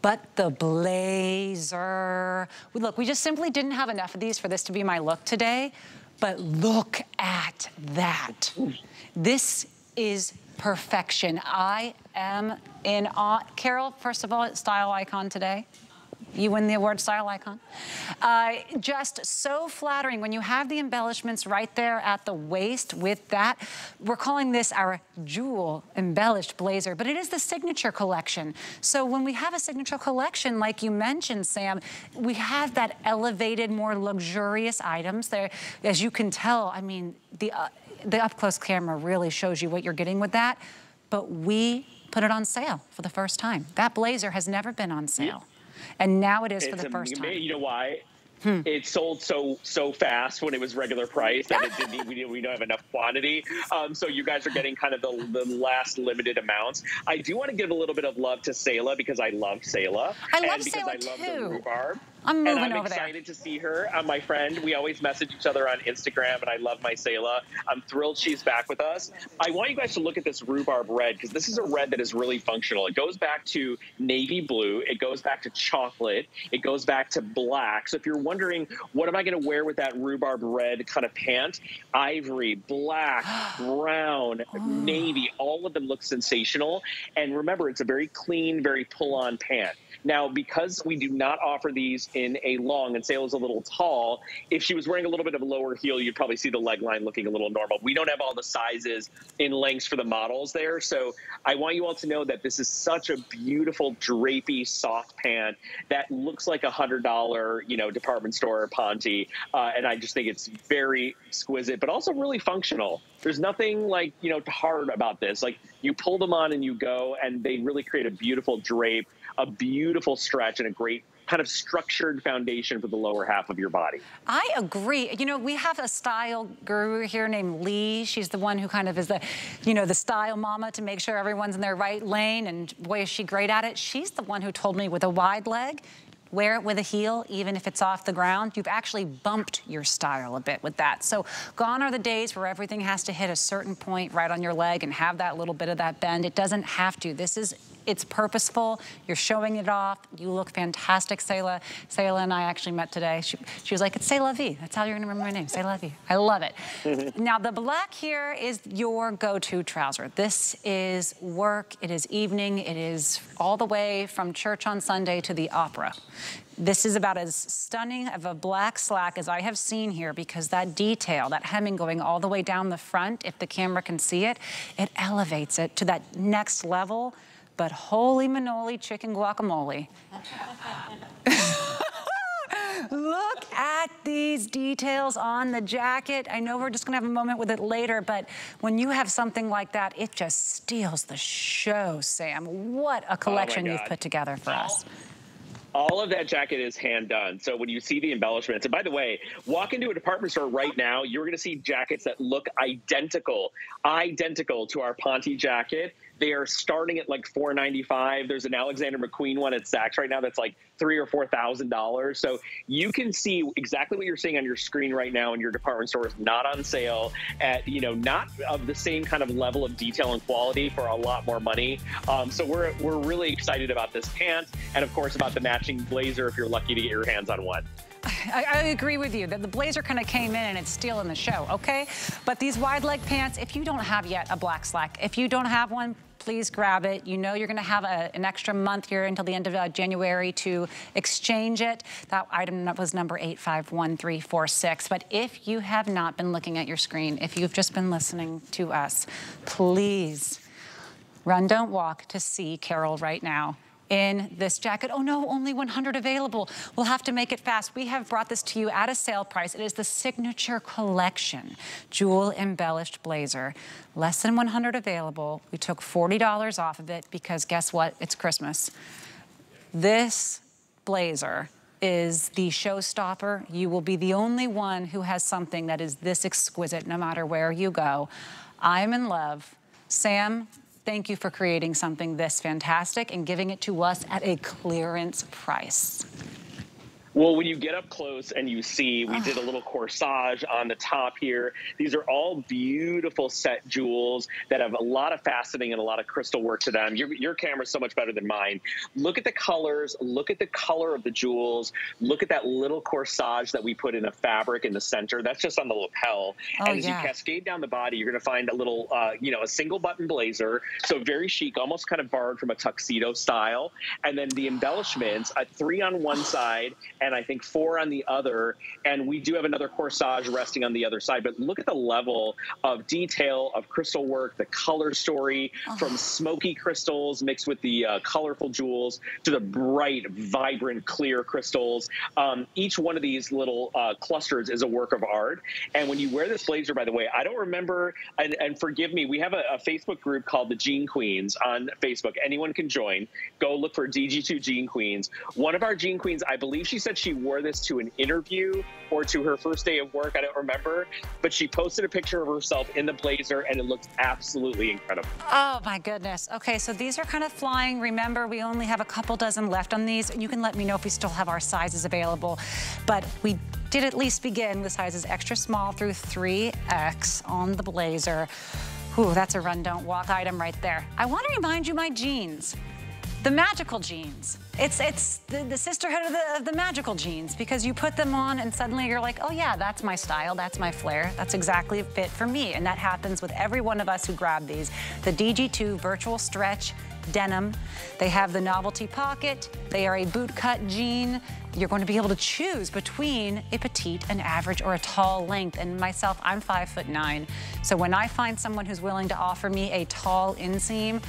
But the blazer, look, we just simply didn't have enough of these for this to be my look today. But look at that. This is perfection. I am in awe. Carol, first of all, style icon today. You win the award style icon. Uh, just so flattering when you have the embellishments right there at the waist with that. We're calling this our jewel embellished blazer, but it is the signature collection. So when we have a signature collection, like you mentioned, Sam, we have that elevated, more luxurious items there. As you can tell, I mean, the, uh, the up close camera really shows you what you're getting with that, but we put it on sale for the first time. That blazer has never been on sale. And now it is it's for the first time. You know why? Hmm. It sold so so fast when it was regular price that it didn't. We, we don't have enough quantity. Um, so you guys are getting kind of the, the last limited amounts. I do want to give a little bit of love to Selah because I love Selah. I love and because Selah I love too. the rhubarb. I'm moving over and I'm over excited there. to see her. Uh, my friend, we always message each other on Instagram, and I love my Selah. I'm thrilled she's back with us. I want you guys to look at this rhubarb red because this is a red that is really functional. It goes back to navy blue. It goes back to chocolate. It goes back to black. So if you're wondering, what am I going to wear with that rhubarb red kind of pant? Ivory, black, brown, oh. navy, all of them look sensational. And remember, it's a very clean, very pull-on pant. Now, because we do not offer these in a long and Selah's a little tall, if she was wearing a little bit of a lower heel, you'd probably see the leg line looking a little normal. We don't have all the sizes in lengths for the models there. So I want you all to know that this is such a beautiful drapey soft pant that looks like a hundred dollar, you know, department store Ponte. Uh, and I just think it's very exquisite, but also really functional. There's nothing like, you know, hard about this. Like you pull them on and you go and they really create a beautiful drape a beautiful stretch and a great kind of structured foundation for the lower half of your body. I agree. You know, we have a style guru here named Lee. She's the one who kind of is the, you know, the style mama to make sure everyone's in their right lane and boy, is she great at it. She's the one who told me with a wide leg, wear it with a heel, even if it's off the ground. You've actually bumped your style a bit with that. So gone are the days where everything has to hit a certain point right on your leg and have that little bit of that bend. It doesn't have to. This is it's purposeful. You're showing it off. You look fantastic, Selah. Selah and I actually met today. She, she was like, it's C'est La Vie. That's how you're gonna remember my name, C'est La Vie. I love it. Mm-hmm. now, the black here is your go-to trouser. This is work, it is evening, it is all the way from church on Sunday to the opera. This is about as stunning of a black slack as I have seen here because that detail, that hemming going all the way down the front, if the camera can see it, it elevates it to that next level but holy manoli chicken guacamole. Look at these details on the jacket. I know we're just gonna have a moment with it later, but when you have something like that, it just steals the show, Sam. What a oh collection oh you've put together for us all of that jacket is hand done. So when you see the embellishments, and by the way, walk into a department store right now, you're going to see jackets that look identical, identical to our Ponte jacket. They are starting at like 495. There's an Alexander McQueen one at Saks right now that's like three or four thousand dollars. So you can see exactly what you're seeing on your screen right now in your department stores, not on sale at you know not of the same kind of level of detail and quality for a lot more money. Um, so we're we're really excited about this pant and of course about the matching blazer if you're lucky to get your hands on one. I, I, agree with you that the blazer kind of came in and it's stealing the show, okay? But these wide leg pants, if you don't have yet a black slack, if you don't have one, please grab it. You know you're gonna have a, an extra month here until the end of uh, January to exchange it. That item was number 851346. But if you have not been looking at your screen, if you've just been listening to us, please run, don't walk to see Carol right now in this jacket. Oh no, only 100 available. We'll have to make it fast. We have brought this to you at a sale price. It is the Signature Collection Jewel Embellished Blazer. Less than 100 available. We took $40 off of it because guess what? It's Christmas. This blazer is the showstopper. You will be the only one who has something that is this exquisite no matter where you go. I'm in love. Sam, Thank you for creating something this fantastic and giving it to us at a clearance price. Well, when you get up close and you see, we did a little corsage on the top here. These are all beautiful set jewels that have a lot of faceting and a lot of crystal work to them. Your, your camera's so much better than mine. Look at the colors. Look at the color of the jewels. Look at that little corsage that we put in a fabric in the center. That's just on the lapel. Oh, and as yeah. you cascade down the body, you're going to find a little, uh, you know, a single button blazer. So very chic, almost kind of borrowed from a tuxedo style. And then the embellishments, a three on one side and I think four on the other. And we do have another corsage resting on the other side. But look at the level of detail of crystal work, the color story oh. from smoky crystals mixed with the uh, colorful jewels to the bright, vibrant, clear crystals. Um, each one of these little uh, clusters is a work of art. And when you wear this blazer, by the way, I don't remember, and, and forgive me, we have a, a Facebook group called the Jean Queens on Facebook. Anyone can join. Go look for DG2 Jean Queens. One of our Jean Queens, I believe she said she wore this to an interview or to her first day of work. I don't remember, but she posted a picture of herself in the blazer and it looked absolutely incredible. Oh my goodness. Okay, so these are kind of flying. Remember, we only have a couple dozen left on these. And you can let me know if we still have our sizes available, but we did at least begin with sizes extra small through 3X on the blazer. Ooh, that's a run, don't walk item right there. I want to remind you my jeans the magical jeans. It's it's the, the sisterhood of the, of the, magical jeans because you put them on and suddenly you're like, oh yeah, that's my style, that's my flair, that's exactly a fit for me. And that happens with every one of us who grab these. The DG2 virtual stretch denim. They have the novelty pocket. They are a boot cut jean. You're going to be able to choose between a petite, an average, or a tall length. And myself, I'm five foot nine. So when I find someone who's willing to offer me a tall inseam,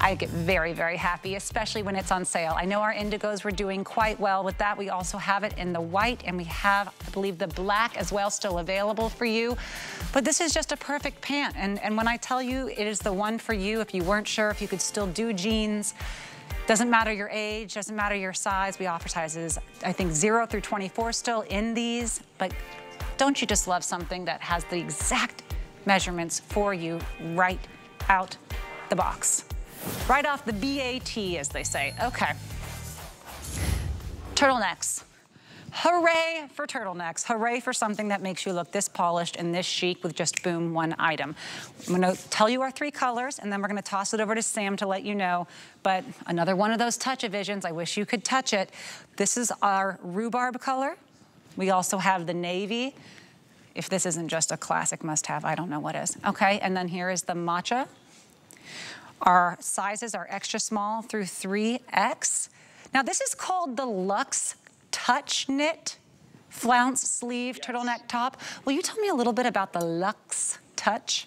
I get very, very happy, especially when it's on sale. I know our indigos were doing quite well with that. We also have it in the white and we have, I believe, the black as well still available for you. But this is just a perfect pant. And, and when I tell you it is the one for you, if you weren't sure if you could still do jeans, doesn't matter your age, doesn't matter your size. We offer sizes, I think, 0 through 24 still in these. But don't you just love something that has the exact measurements for you right out the box? Right off the BAT, as they say. Okay. Turtlenecks. Hooray for turtlenecks. Hooray for something that makes you look this polished and this chic with just, boom, one item. I'm gonna tell you our three colors, and then we're gonna toss it over to Sam to let you know. But another one of those touch-o-visions, I wish you could touch it. This is our rhubarb color. We also have the navy. If this isn't just a classic must-have, I don't know what is. Okay, and then here is the matcha. Our sizes are extra small through 3X. Now this is called the Luxe Touch Knit flounce sleeve yes. turtleneck top. Will you tell me a little bit about the Luxe Touch?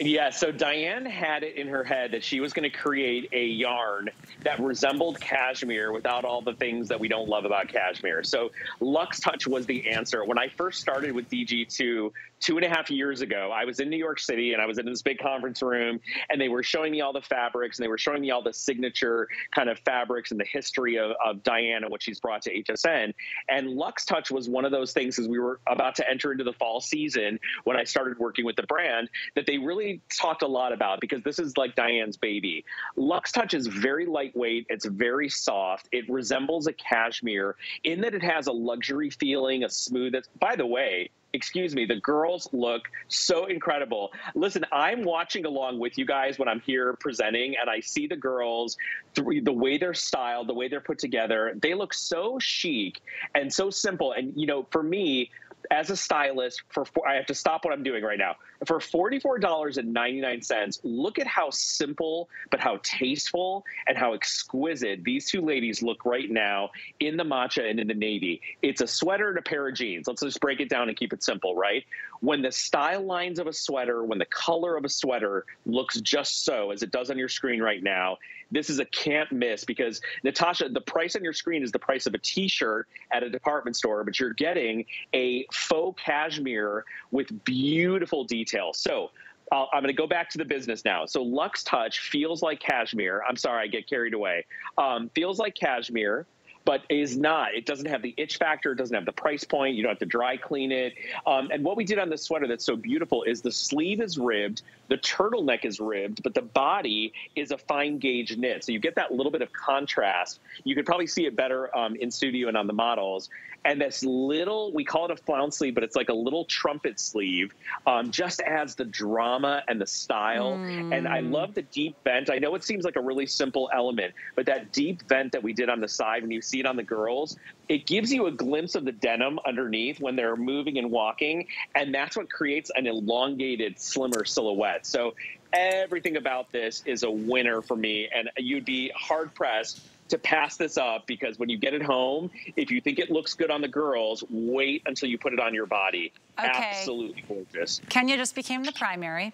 Yeah, so Diane had it in her head that she was going to create a yarn that resembled cashmere without all the things that we don't love about cashmere. So Luxe Touch was the answer. When I first started with DG2 two and a half years ago, I was in New York City and I was in this big conference room and they were showing me all the fabrics and they were showing me all the signature kind of fabrics and the history of, of Diane and what she's brought to HSN. And Luxe Touch was one of those things as we were about to enter into the fall season when I started working with the brand that they really talked a lot about because this is like Diane's baby. Luxe Touch is very lightweight. It's very soft. It resembles a cashmere in that it has a luxury feeling, a smooth. By the way, excuse me, the girls look so incredible. Listen, I'm watching along with you guys when I'm here presenting, and I see the girls, the way they're styled, the way they're put together. They look so chic and so simple. And, you know, for me, as a stylist, for I have to stop what I'm doing right now. For $44.99, look at how simple but how tasteful and how exquisite these two ladies look right now in the matcha and in the navy. It's a sweater and a pair of jeans. Let's just break it down and keep it simple, right? When the style lines of a sweater, when the color of a sweater looks just so as it does on your screen right now, this is a can't miss because Natasha, the price on your screen is the price of a t-shirt at a department store, but you're getting a faux cashmere with beautiful details. So uh, I'm going to go back to the business now. So Luxe Touch feels like cashmere. I'm sorry, I get carried away. Um, feels like cashmere but is not. It doesn't have the itch factor. It doesn't have the price point. You don't have to dry clean it. Um, and what we did on the sweater that's so beautiful is the sleeve is ribbed, the turtleneck is ribbed, but the body is a fine gauge knit. So you get that little bit of contrast. You could probably see it better um, in studio and on the models. And this little, we call it a flounce sleeve, but it's like a little trumpet sleeve, um, just adds the drama and the style. Mm. And I love the deep vent. I know it seems like a really simple element, but that deep vent that we did on the side, when you see it on the girls, it gives you a glimpse of the denim underneath when they're moving and walking. And that's what creates an elongated, slimmer silhouette. So everything about this is a winner for me. And you'd be hard pressed to pass this up because when you get it home, if you think it looks good on the girls, wait until you put it on your body. Okay. Absolutely gorgeous. Kenya just became the primary.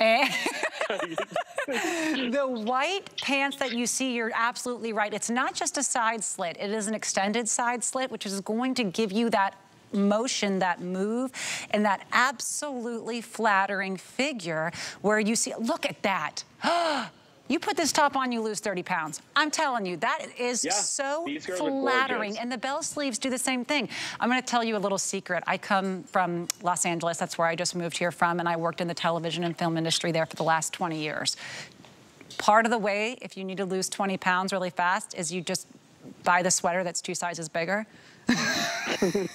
the white pants that you see, you're absolutely right. It's not just a side slit. It is an extended side slit, which is going to give you that motion, that move, and that absolutely flattering figure where you see, look at that. You put this top on, you lose 30 pounds. I'm telling you, that is yeah, so flattering. And the bell sleeves do the same thing. I'm gonna tell you a little secret. I come from Los Angeles, that's where I just moved here from, and I worked in the television and film industry there for the last 20 years. Part of the way, if you need to lose 20 pounds really fast, is you just buy the sweater that's two sizes bigger. yes.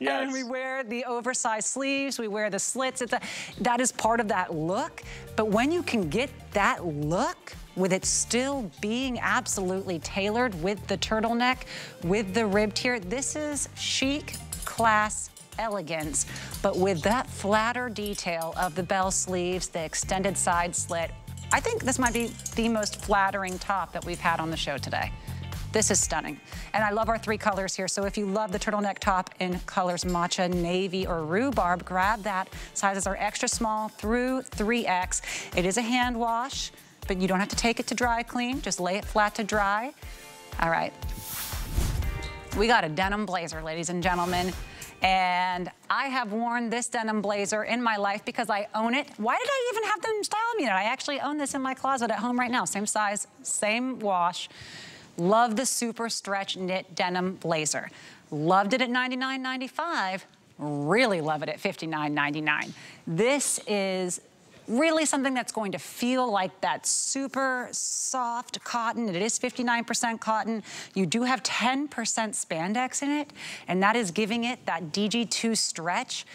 And we wear the oversized sleeves, we wear the slits. A, that is part of that look. But when you can get that look, with it still being absolutely tailored with the turtleneck, with the ribbed here, this is chic, class, elegance, but with that flatter detail of the bell sleeves, the extended side slit, I think this might be the most flattering top that we've had on the show today. This is stunning. And I love our three colors here. So if you love the turtleneck top in colors matcha, navy, or rhubarb, grab that. Sizes are extra small through 3X. It is a hand wash, but you don't have to take it to dry clean. Just lay it flat to dry. All right. We got a denim blazer, ladies and gentlemen. And I have worn this denim blazer in my life because I own it. Why did I even have them style me? I actually own this in my closet at home right now. Same size, same wash. Love the super stretch knit denim blazer. Loved it at $99.95. Really love it at $59.99. This is really something that's going to feel like that super soft cotton. It is 59% cotton. You do have 10% spandex in it, and that is giving it that DG2 stretch.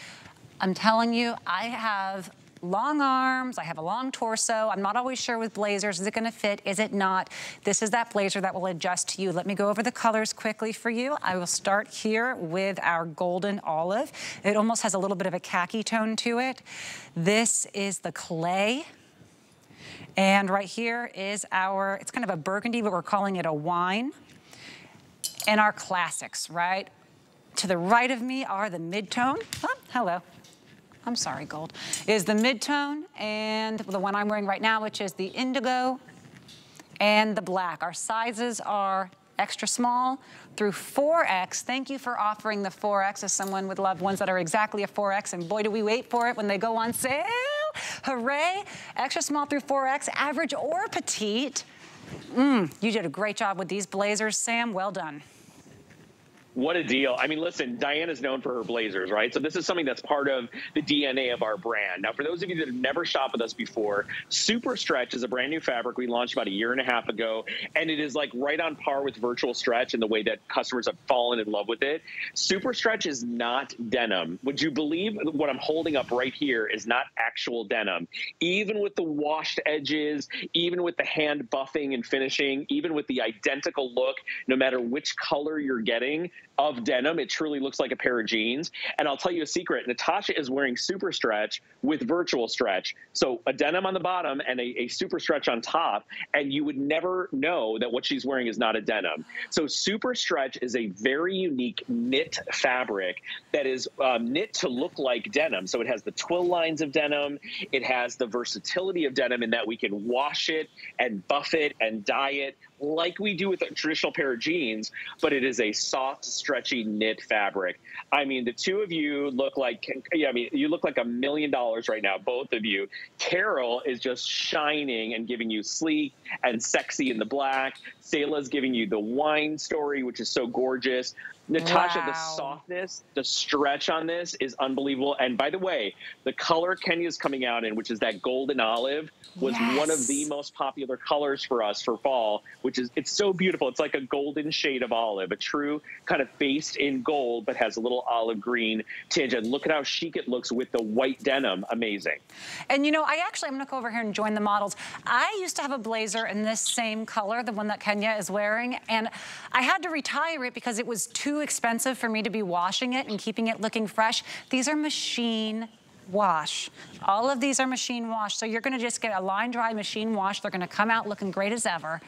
I'm telling you, I have long arms, I have a long torso. I'm not always sure with blazers, is it gonna fit, is it not? This is that blazer that will adjust to you. Let me go over the colors quickly for you. I will start here with our golden olive. It almost has a little bit of a khaki tone to it. This is the clay. And right here is our, it's kind of a burgundy, but we're calling it a wine. And our classics, right? To the right of me are the mid-tone. Oh, hello. I'm sorry, gold, is the mid-tone and the one I'm wearing right now, which is the indigo and the black. Our sizes are extra small through 4X. Thank you for offering the 4X as someone with loved ones that are exactly a 4X. And boy, do we wait for it when they go on sale. Hooray. Extra small through 4X, average or petite. Mm, you did a great job with these blazers, Sam. Well done. What a deal. I mean, listen, Diane is known for her blazers, right? So this is something that's part of the DNA of our brand. Now, for those of you that have never shopped with us before, Super Stretch is a brand new fabric we launched about a year and a half ago, and it is like right on par with virtual stretch in the way that customers have fallen in love with it. Super Stretch is not denim. Would you believe what I'm holding up right here is not actual denim? Even with the washed edges, even with the hand buffing and finishing, even with the identical look, no matter which color you're getting, of denim. It truly looks like a pair of jeans. And I'll tell you a secret Natasha is wearing super stretch with virtual stretch. So a denim on the bottom and a, a, super stretch on top. And you would never know that what she's wearing is not a denim. So super stretch is a very unique knit fabric that is um, knit to look like denim. So it has the twill lines of denim. It has the versatility of denim in that we can wash it and buff it and dye it like we do with a traditional pair of jeans, but it is a soft, stretchy knit fabric. I mean, the two of you look like, yeah, I mean, you look like a million dollars right now, both of you. Carol is just shining and giving you sleek and sexy in the black. Selah's giving you the wine story, which is so gorgeous. Natasha, wow. the softness, the stretch on this is unbelievable. And by the way, the color Kenya's coming out in, which is that golden olive, was yes. one of the most popular colors for us for fall, which is it's so beautiful. It's like a golden shade of olive, a true kind of based in gold, but has a little olive green tinge. And look at how chic it looks with the white denim. Amazing. And you know, I actually, I'm gonna go over here and join the models. I used to have a blazer in this same color, the one that Kenya is wearing, and I had to retire it because it was too expensive for me to be washing it and keeping it looking fresh. These are machine wash. All of these are machine wash, so you're gonna just get a line dry machine wash. They're gonna come out looking great as ever.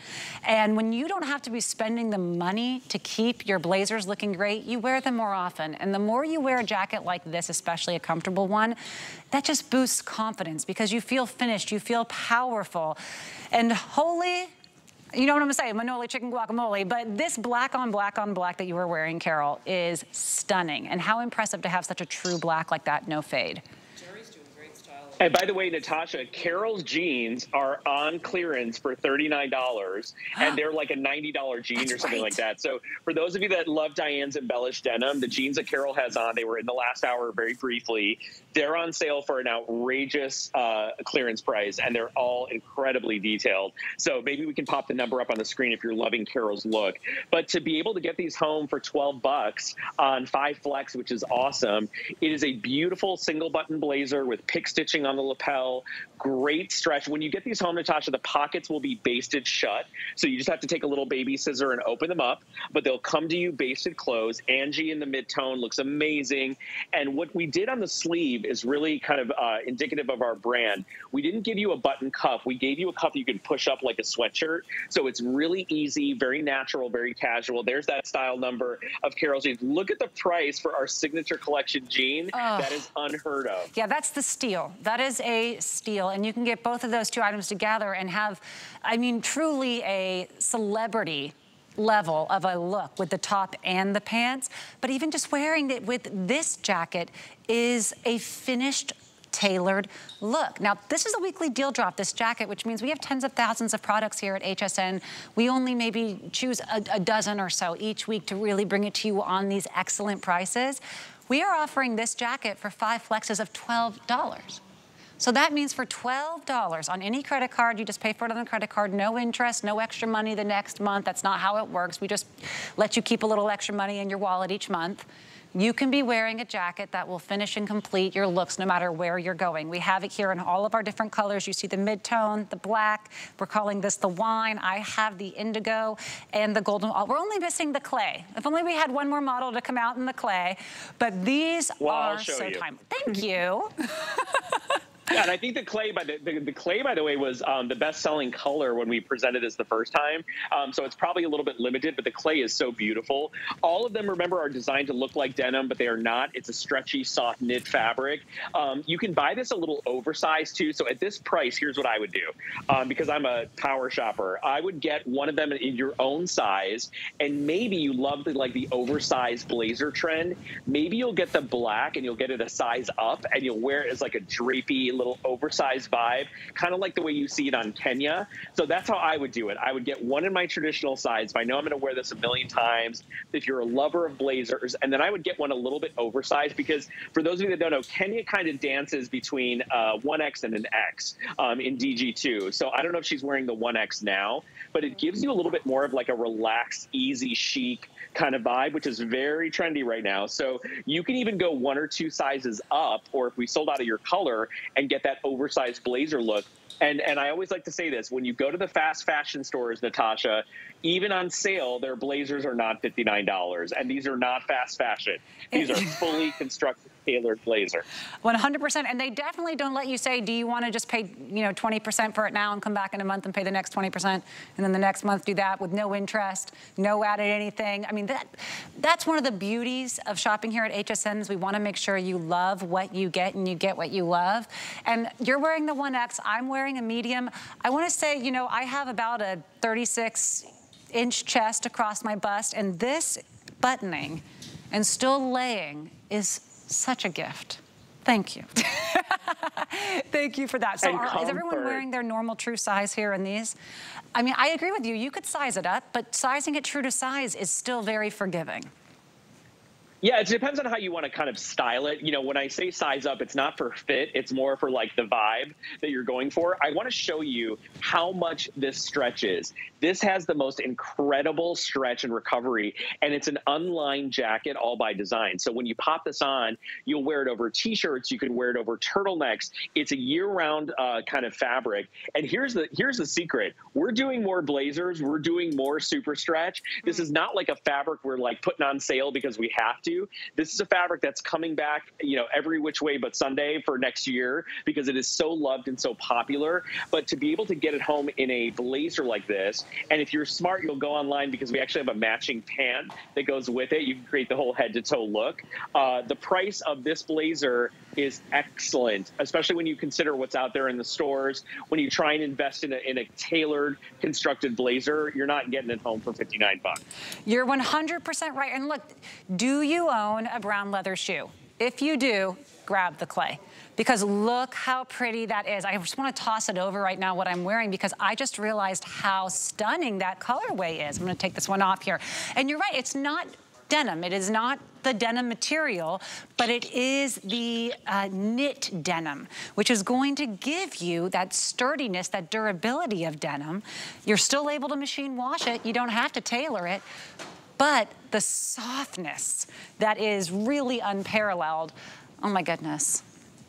And when you don't have to be spending the money to keep your blazers looking great, you wear them more often. And the more you wear a jacket like this, especially a comfortable one, that just boosts confidence because you feel finished, you feel powerful. And holy you know what I'm gonna say, Manoli chicken guacamole, but this black on black on black that you were wearing, Carol, is stunning. And how impressive to have such a true black like that, no fade. And by the way, Natasha, Carol's jeans are on clearance for $39, and they're like a $90 jean That's or something right. like that. So for those of you that love Diane's embellished denim, the jeans that Carol has on, they were in the last hour very briefly. They're on sale for an outrageous uh, clearance price, and they're all incredibly detailed. So maybe we can pop the number up on the screen if you're loving Carol's look. But to be able to get these home for 12 bucks on Five Flex, which is awesome, it is a beautiful single button blazer with pick stitching on the lapel, great stretch. When you get these home, Natasha, the pockets will be basted shut. So you just have to take a little baby scissor and open them up, but they'll come to you basted closed. Angie in the mid-tone looks amazing. And what we did on the sleeve is really kind of uh, indicative of our brand. We didn't give you a button cuff. We gave you a cuff you can push up like a sweatshirt. So it's really easy, very natural, very casual. There's that style number of Carol's jeans. Look at the price for our signature collection jean. Oh. That is unheard of. Yeah, that's the steal. That is a steal. And you can get both of those two items together and have, I mean, truly a celebrity level of a look with the top and the pants. But even just wearing it with this jacket is a finished tailored look. Now, this is a weekly deal drop, this jacket, which means we have tens of thousands of products here at HSN. We only maybe choose a, a dozen or so each week to really bring it to you on these excellent prices. We are offering this jacket for five flexes of $12. So that means for $12 on any credit card, you just pay for it on the credit card, no interest, no extra money the next month. That's not how it works. We just let you keep a little extra money in your wallet each month. You can be wearing a jacket that will finish and complete your looks no matter where you're going. We have it here in all of our different colors. You see the mid-tone, the black. We're calling this the wine. I have the indigo and the golden. We're only missing the clay. If only we had one more model to come out in the clay. But these well, are so you. time. Thank you. and I think the clay, by the, the, the clay, by the way, was um, the best-selling color when we presented this the first time. Um, so it's probably a little bit limited, but the clay is so beautiful. All of them, remember, are designed to look like denim, but they are not. It's a stretchy, soft knit fabric. Um, you can buy this a little oversized too. So at this price, here's what I would do, um, because I'm a power shopper. I would get one of them in your own size, and maybe you love the like the oversized blazer trend. Maybe you'll get the black and you'll get it a size up, and you'll wear it as like a drapey little oversized vibe, kind of like the way you see it on Kenya. So that's how I would do it. I would get one in my traditional size. If I know I'm going to wear this a million times, if you're a lover of blazers, and then I would get one a little bit oversized because for those of you that don't know, Kenya kind of dances between uh, 1X and an X um, in DG2. So I don't know if she's wearing the 1X now, but it gives you a little bit more of like a relaxed, easy, chic kind of vibe, which is very trendy right now. So you can even go one or two sizes up, or if we sold out of your color and get that oversized blazer look. And and I always like to say this: when you go to the fast fashion stores, Natasha, even on sale, their blazers are not fifty nine dollars, and these are not fast fashion. These are fully constructed tailored blazer. 100%. And they definitely don't let you say, do you want to just pay, you know, 20% for it now and come back in a month and pay the next 20%? And then the next month do that with no interest, no added anything. I mean, that that's one of the beauties of shopping here at HSN we want to make sure you love what you get and you get what you love. And you're wearing the 1X, I'm wearing a medium. I want to say, you know, I have about a 36 inch chest across my bust and this buttoning and still laying is such a gift. Thank you. Thank you for that. So are, is everyone wearing their normal true size here in these? I mean, I agree with you. You could size it up, but sizing it true to size is still very forgiving. Yeah, it depends on how you want to kind of style it. You know, when I say size up, it's not for fit, it's more for like the vibe that you're going for. I want to show you how much this stretches. This has the most incredible stretch and recovery, and it's an unlined jacket all by design. So when you pop this on, you'll wear it over t-shirts, you can wear it over turtlenecks. It's a year-round uh, kind of fabric. And here's the here's the secret. We're doing more blazers, we're doing more super stretch. This is not like a fabric we're like putting on sale because we have to. This is a fabric that's coming back, you know, every which way but Sunday for next year because it is so loved and so popular. But to be able to get it home in a blazer like this, and if you're smart, you'll go online because we actually have a matching pant that goes with it. You can create the whole head to toe look. Uh, the price of this blazer is excellent, especially when you consider what's out there in the stores. When you try and invest in a, in a tailored, constructed blazer, you're not getting it home for 59 bucks. You're 100% right. And look, do you own a brown leather shoe? If you do, grab the clay because look how pretty that is. I just want to toss it over right now what I'm wearing because I just realized how stunning that colorway is. I'm going to take this one off here. And you're right, it's not denim. It is not the denim material, but it is the uh, knit denim, which is going to give you that sturdiness, that durability of denim. You're still able to machine wash it. You don't have to tailor it, but the softness that is really unparalleled. Oh my goodness.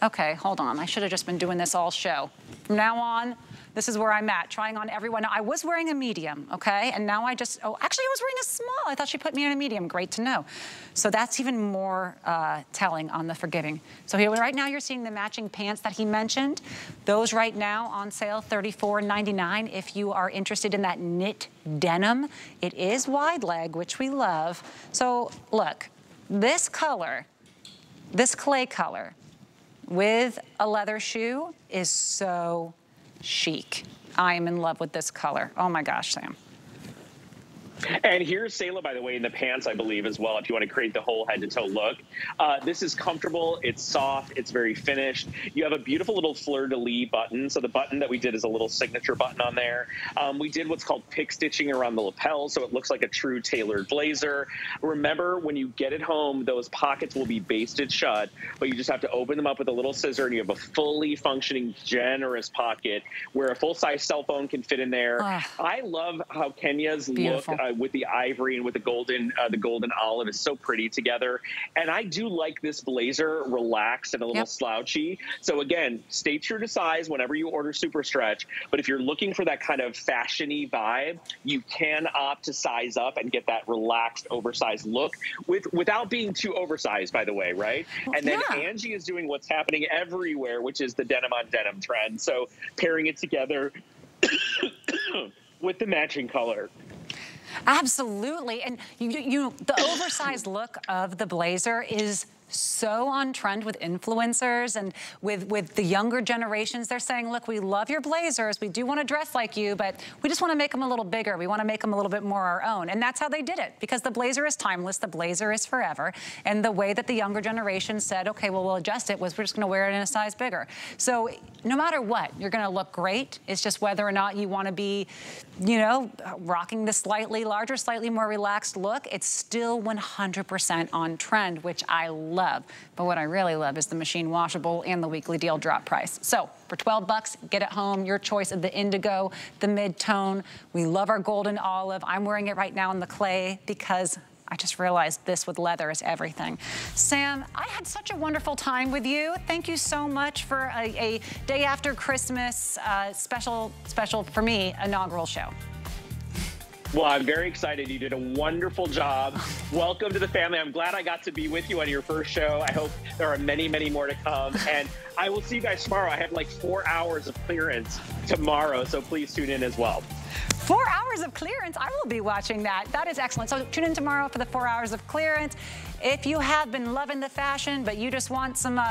Okay, hold on. I should have just been doing this all show. From now on, this is where I'm at, trying on everyone. Now, I was wearing a medium, okay? And now I just, oh, actually I was wearing a small. I thought she put me in a medium. Great to know. So that's even more uh, telling on the forgiving. So here, right now you're seeing the matching pants that he mentioned. Those right now on sale, $34.99. If you are interested in that knit denim, it is wide leg, which we love. So look, this color, this clay color, with a leather shoe is so chic. I am in love with this color. Oh my gosh, Sam. And here's Selah, by the way, in the pants, I believe, as well, if you want to create the whole head to toe look. Uh, this is comfortable. It's soft. It's very finished. You have a beautiful little fleur-de-lis button. So the button that we did is a little signature button on there. Um, we did what's called pick stitching around the lapel, so it looks like a true tailored blazer. Remember, when you get it home, those pockets will be basted shut, but you just have to open them up with a little scissor, and you have a fully functioning, generous pocket where a full-size cell phone can fit in there. I love how Kenya's Beautiful. look uh, with the ivory and with the golden, uh, the golden olive is so pretty together. And I do like this blazer relaxed and a little yep. slouchy. So again, stay true to size whenever you order super stretch. But if you're looking for that kind of fashiony vibe, you can opt to size up and get that relaxed, oversized look with without being too oversized, by the way, right? And then yeah. Angie is doing what's happening everywhere, which is the denim on denim trend. So pairing it together with the matching color. Absolutely. And you, you the oversized look of the blazer is so on trend with influencers and with, with the younger generations. They're saying, look, we love your blazers. We do want to dress like you, but we just want to make them a little bigger. We want to make them a little bit more our own. And that's how they did it because the blazer is timeless. The blazer is forever. And the way that the younger generation said, okay, well, we'll adjust it was we're just going to wear it in a size bigger. So no matter what, you're going to look great. It's just whether or not you want to be, you know, rocking the slightly larger, slightly more relaxed look. It's still 100% on trend, which I love love. But what I really love is the machine washable and the weekly deal drop price. So for 12 bucks, get it home. Your choice of the indigo, the mid-tone. We love our golden olive. I'm wearing it right now in the clay because I just realized this with leather is everything. Sam, I had such a wonderful time with you. Thank you so much for a, a day after Christmas uh, special, special for me, inaugural show. Well, I'm very excited. You did a wonderful job. Welcome to the family. I'm glad I got to be with you on your first show. I hope there are many, many more to come. And I will see you guys tomorrow. I have like four hours of clearance tomorrow, so please tune in as well. Four hours of clearance. I will be watching that. That is excellent. So tune in tomorrow for the four hours of clearance. If you have been loving the fashion, but you just want some... Uh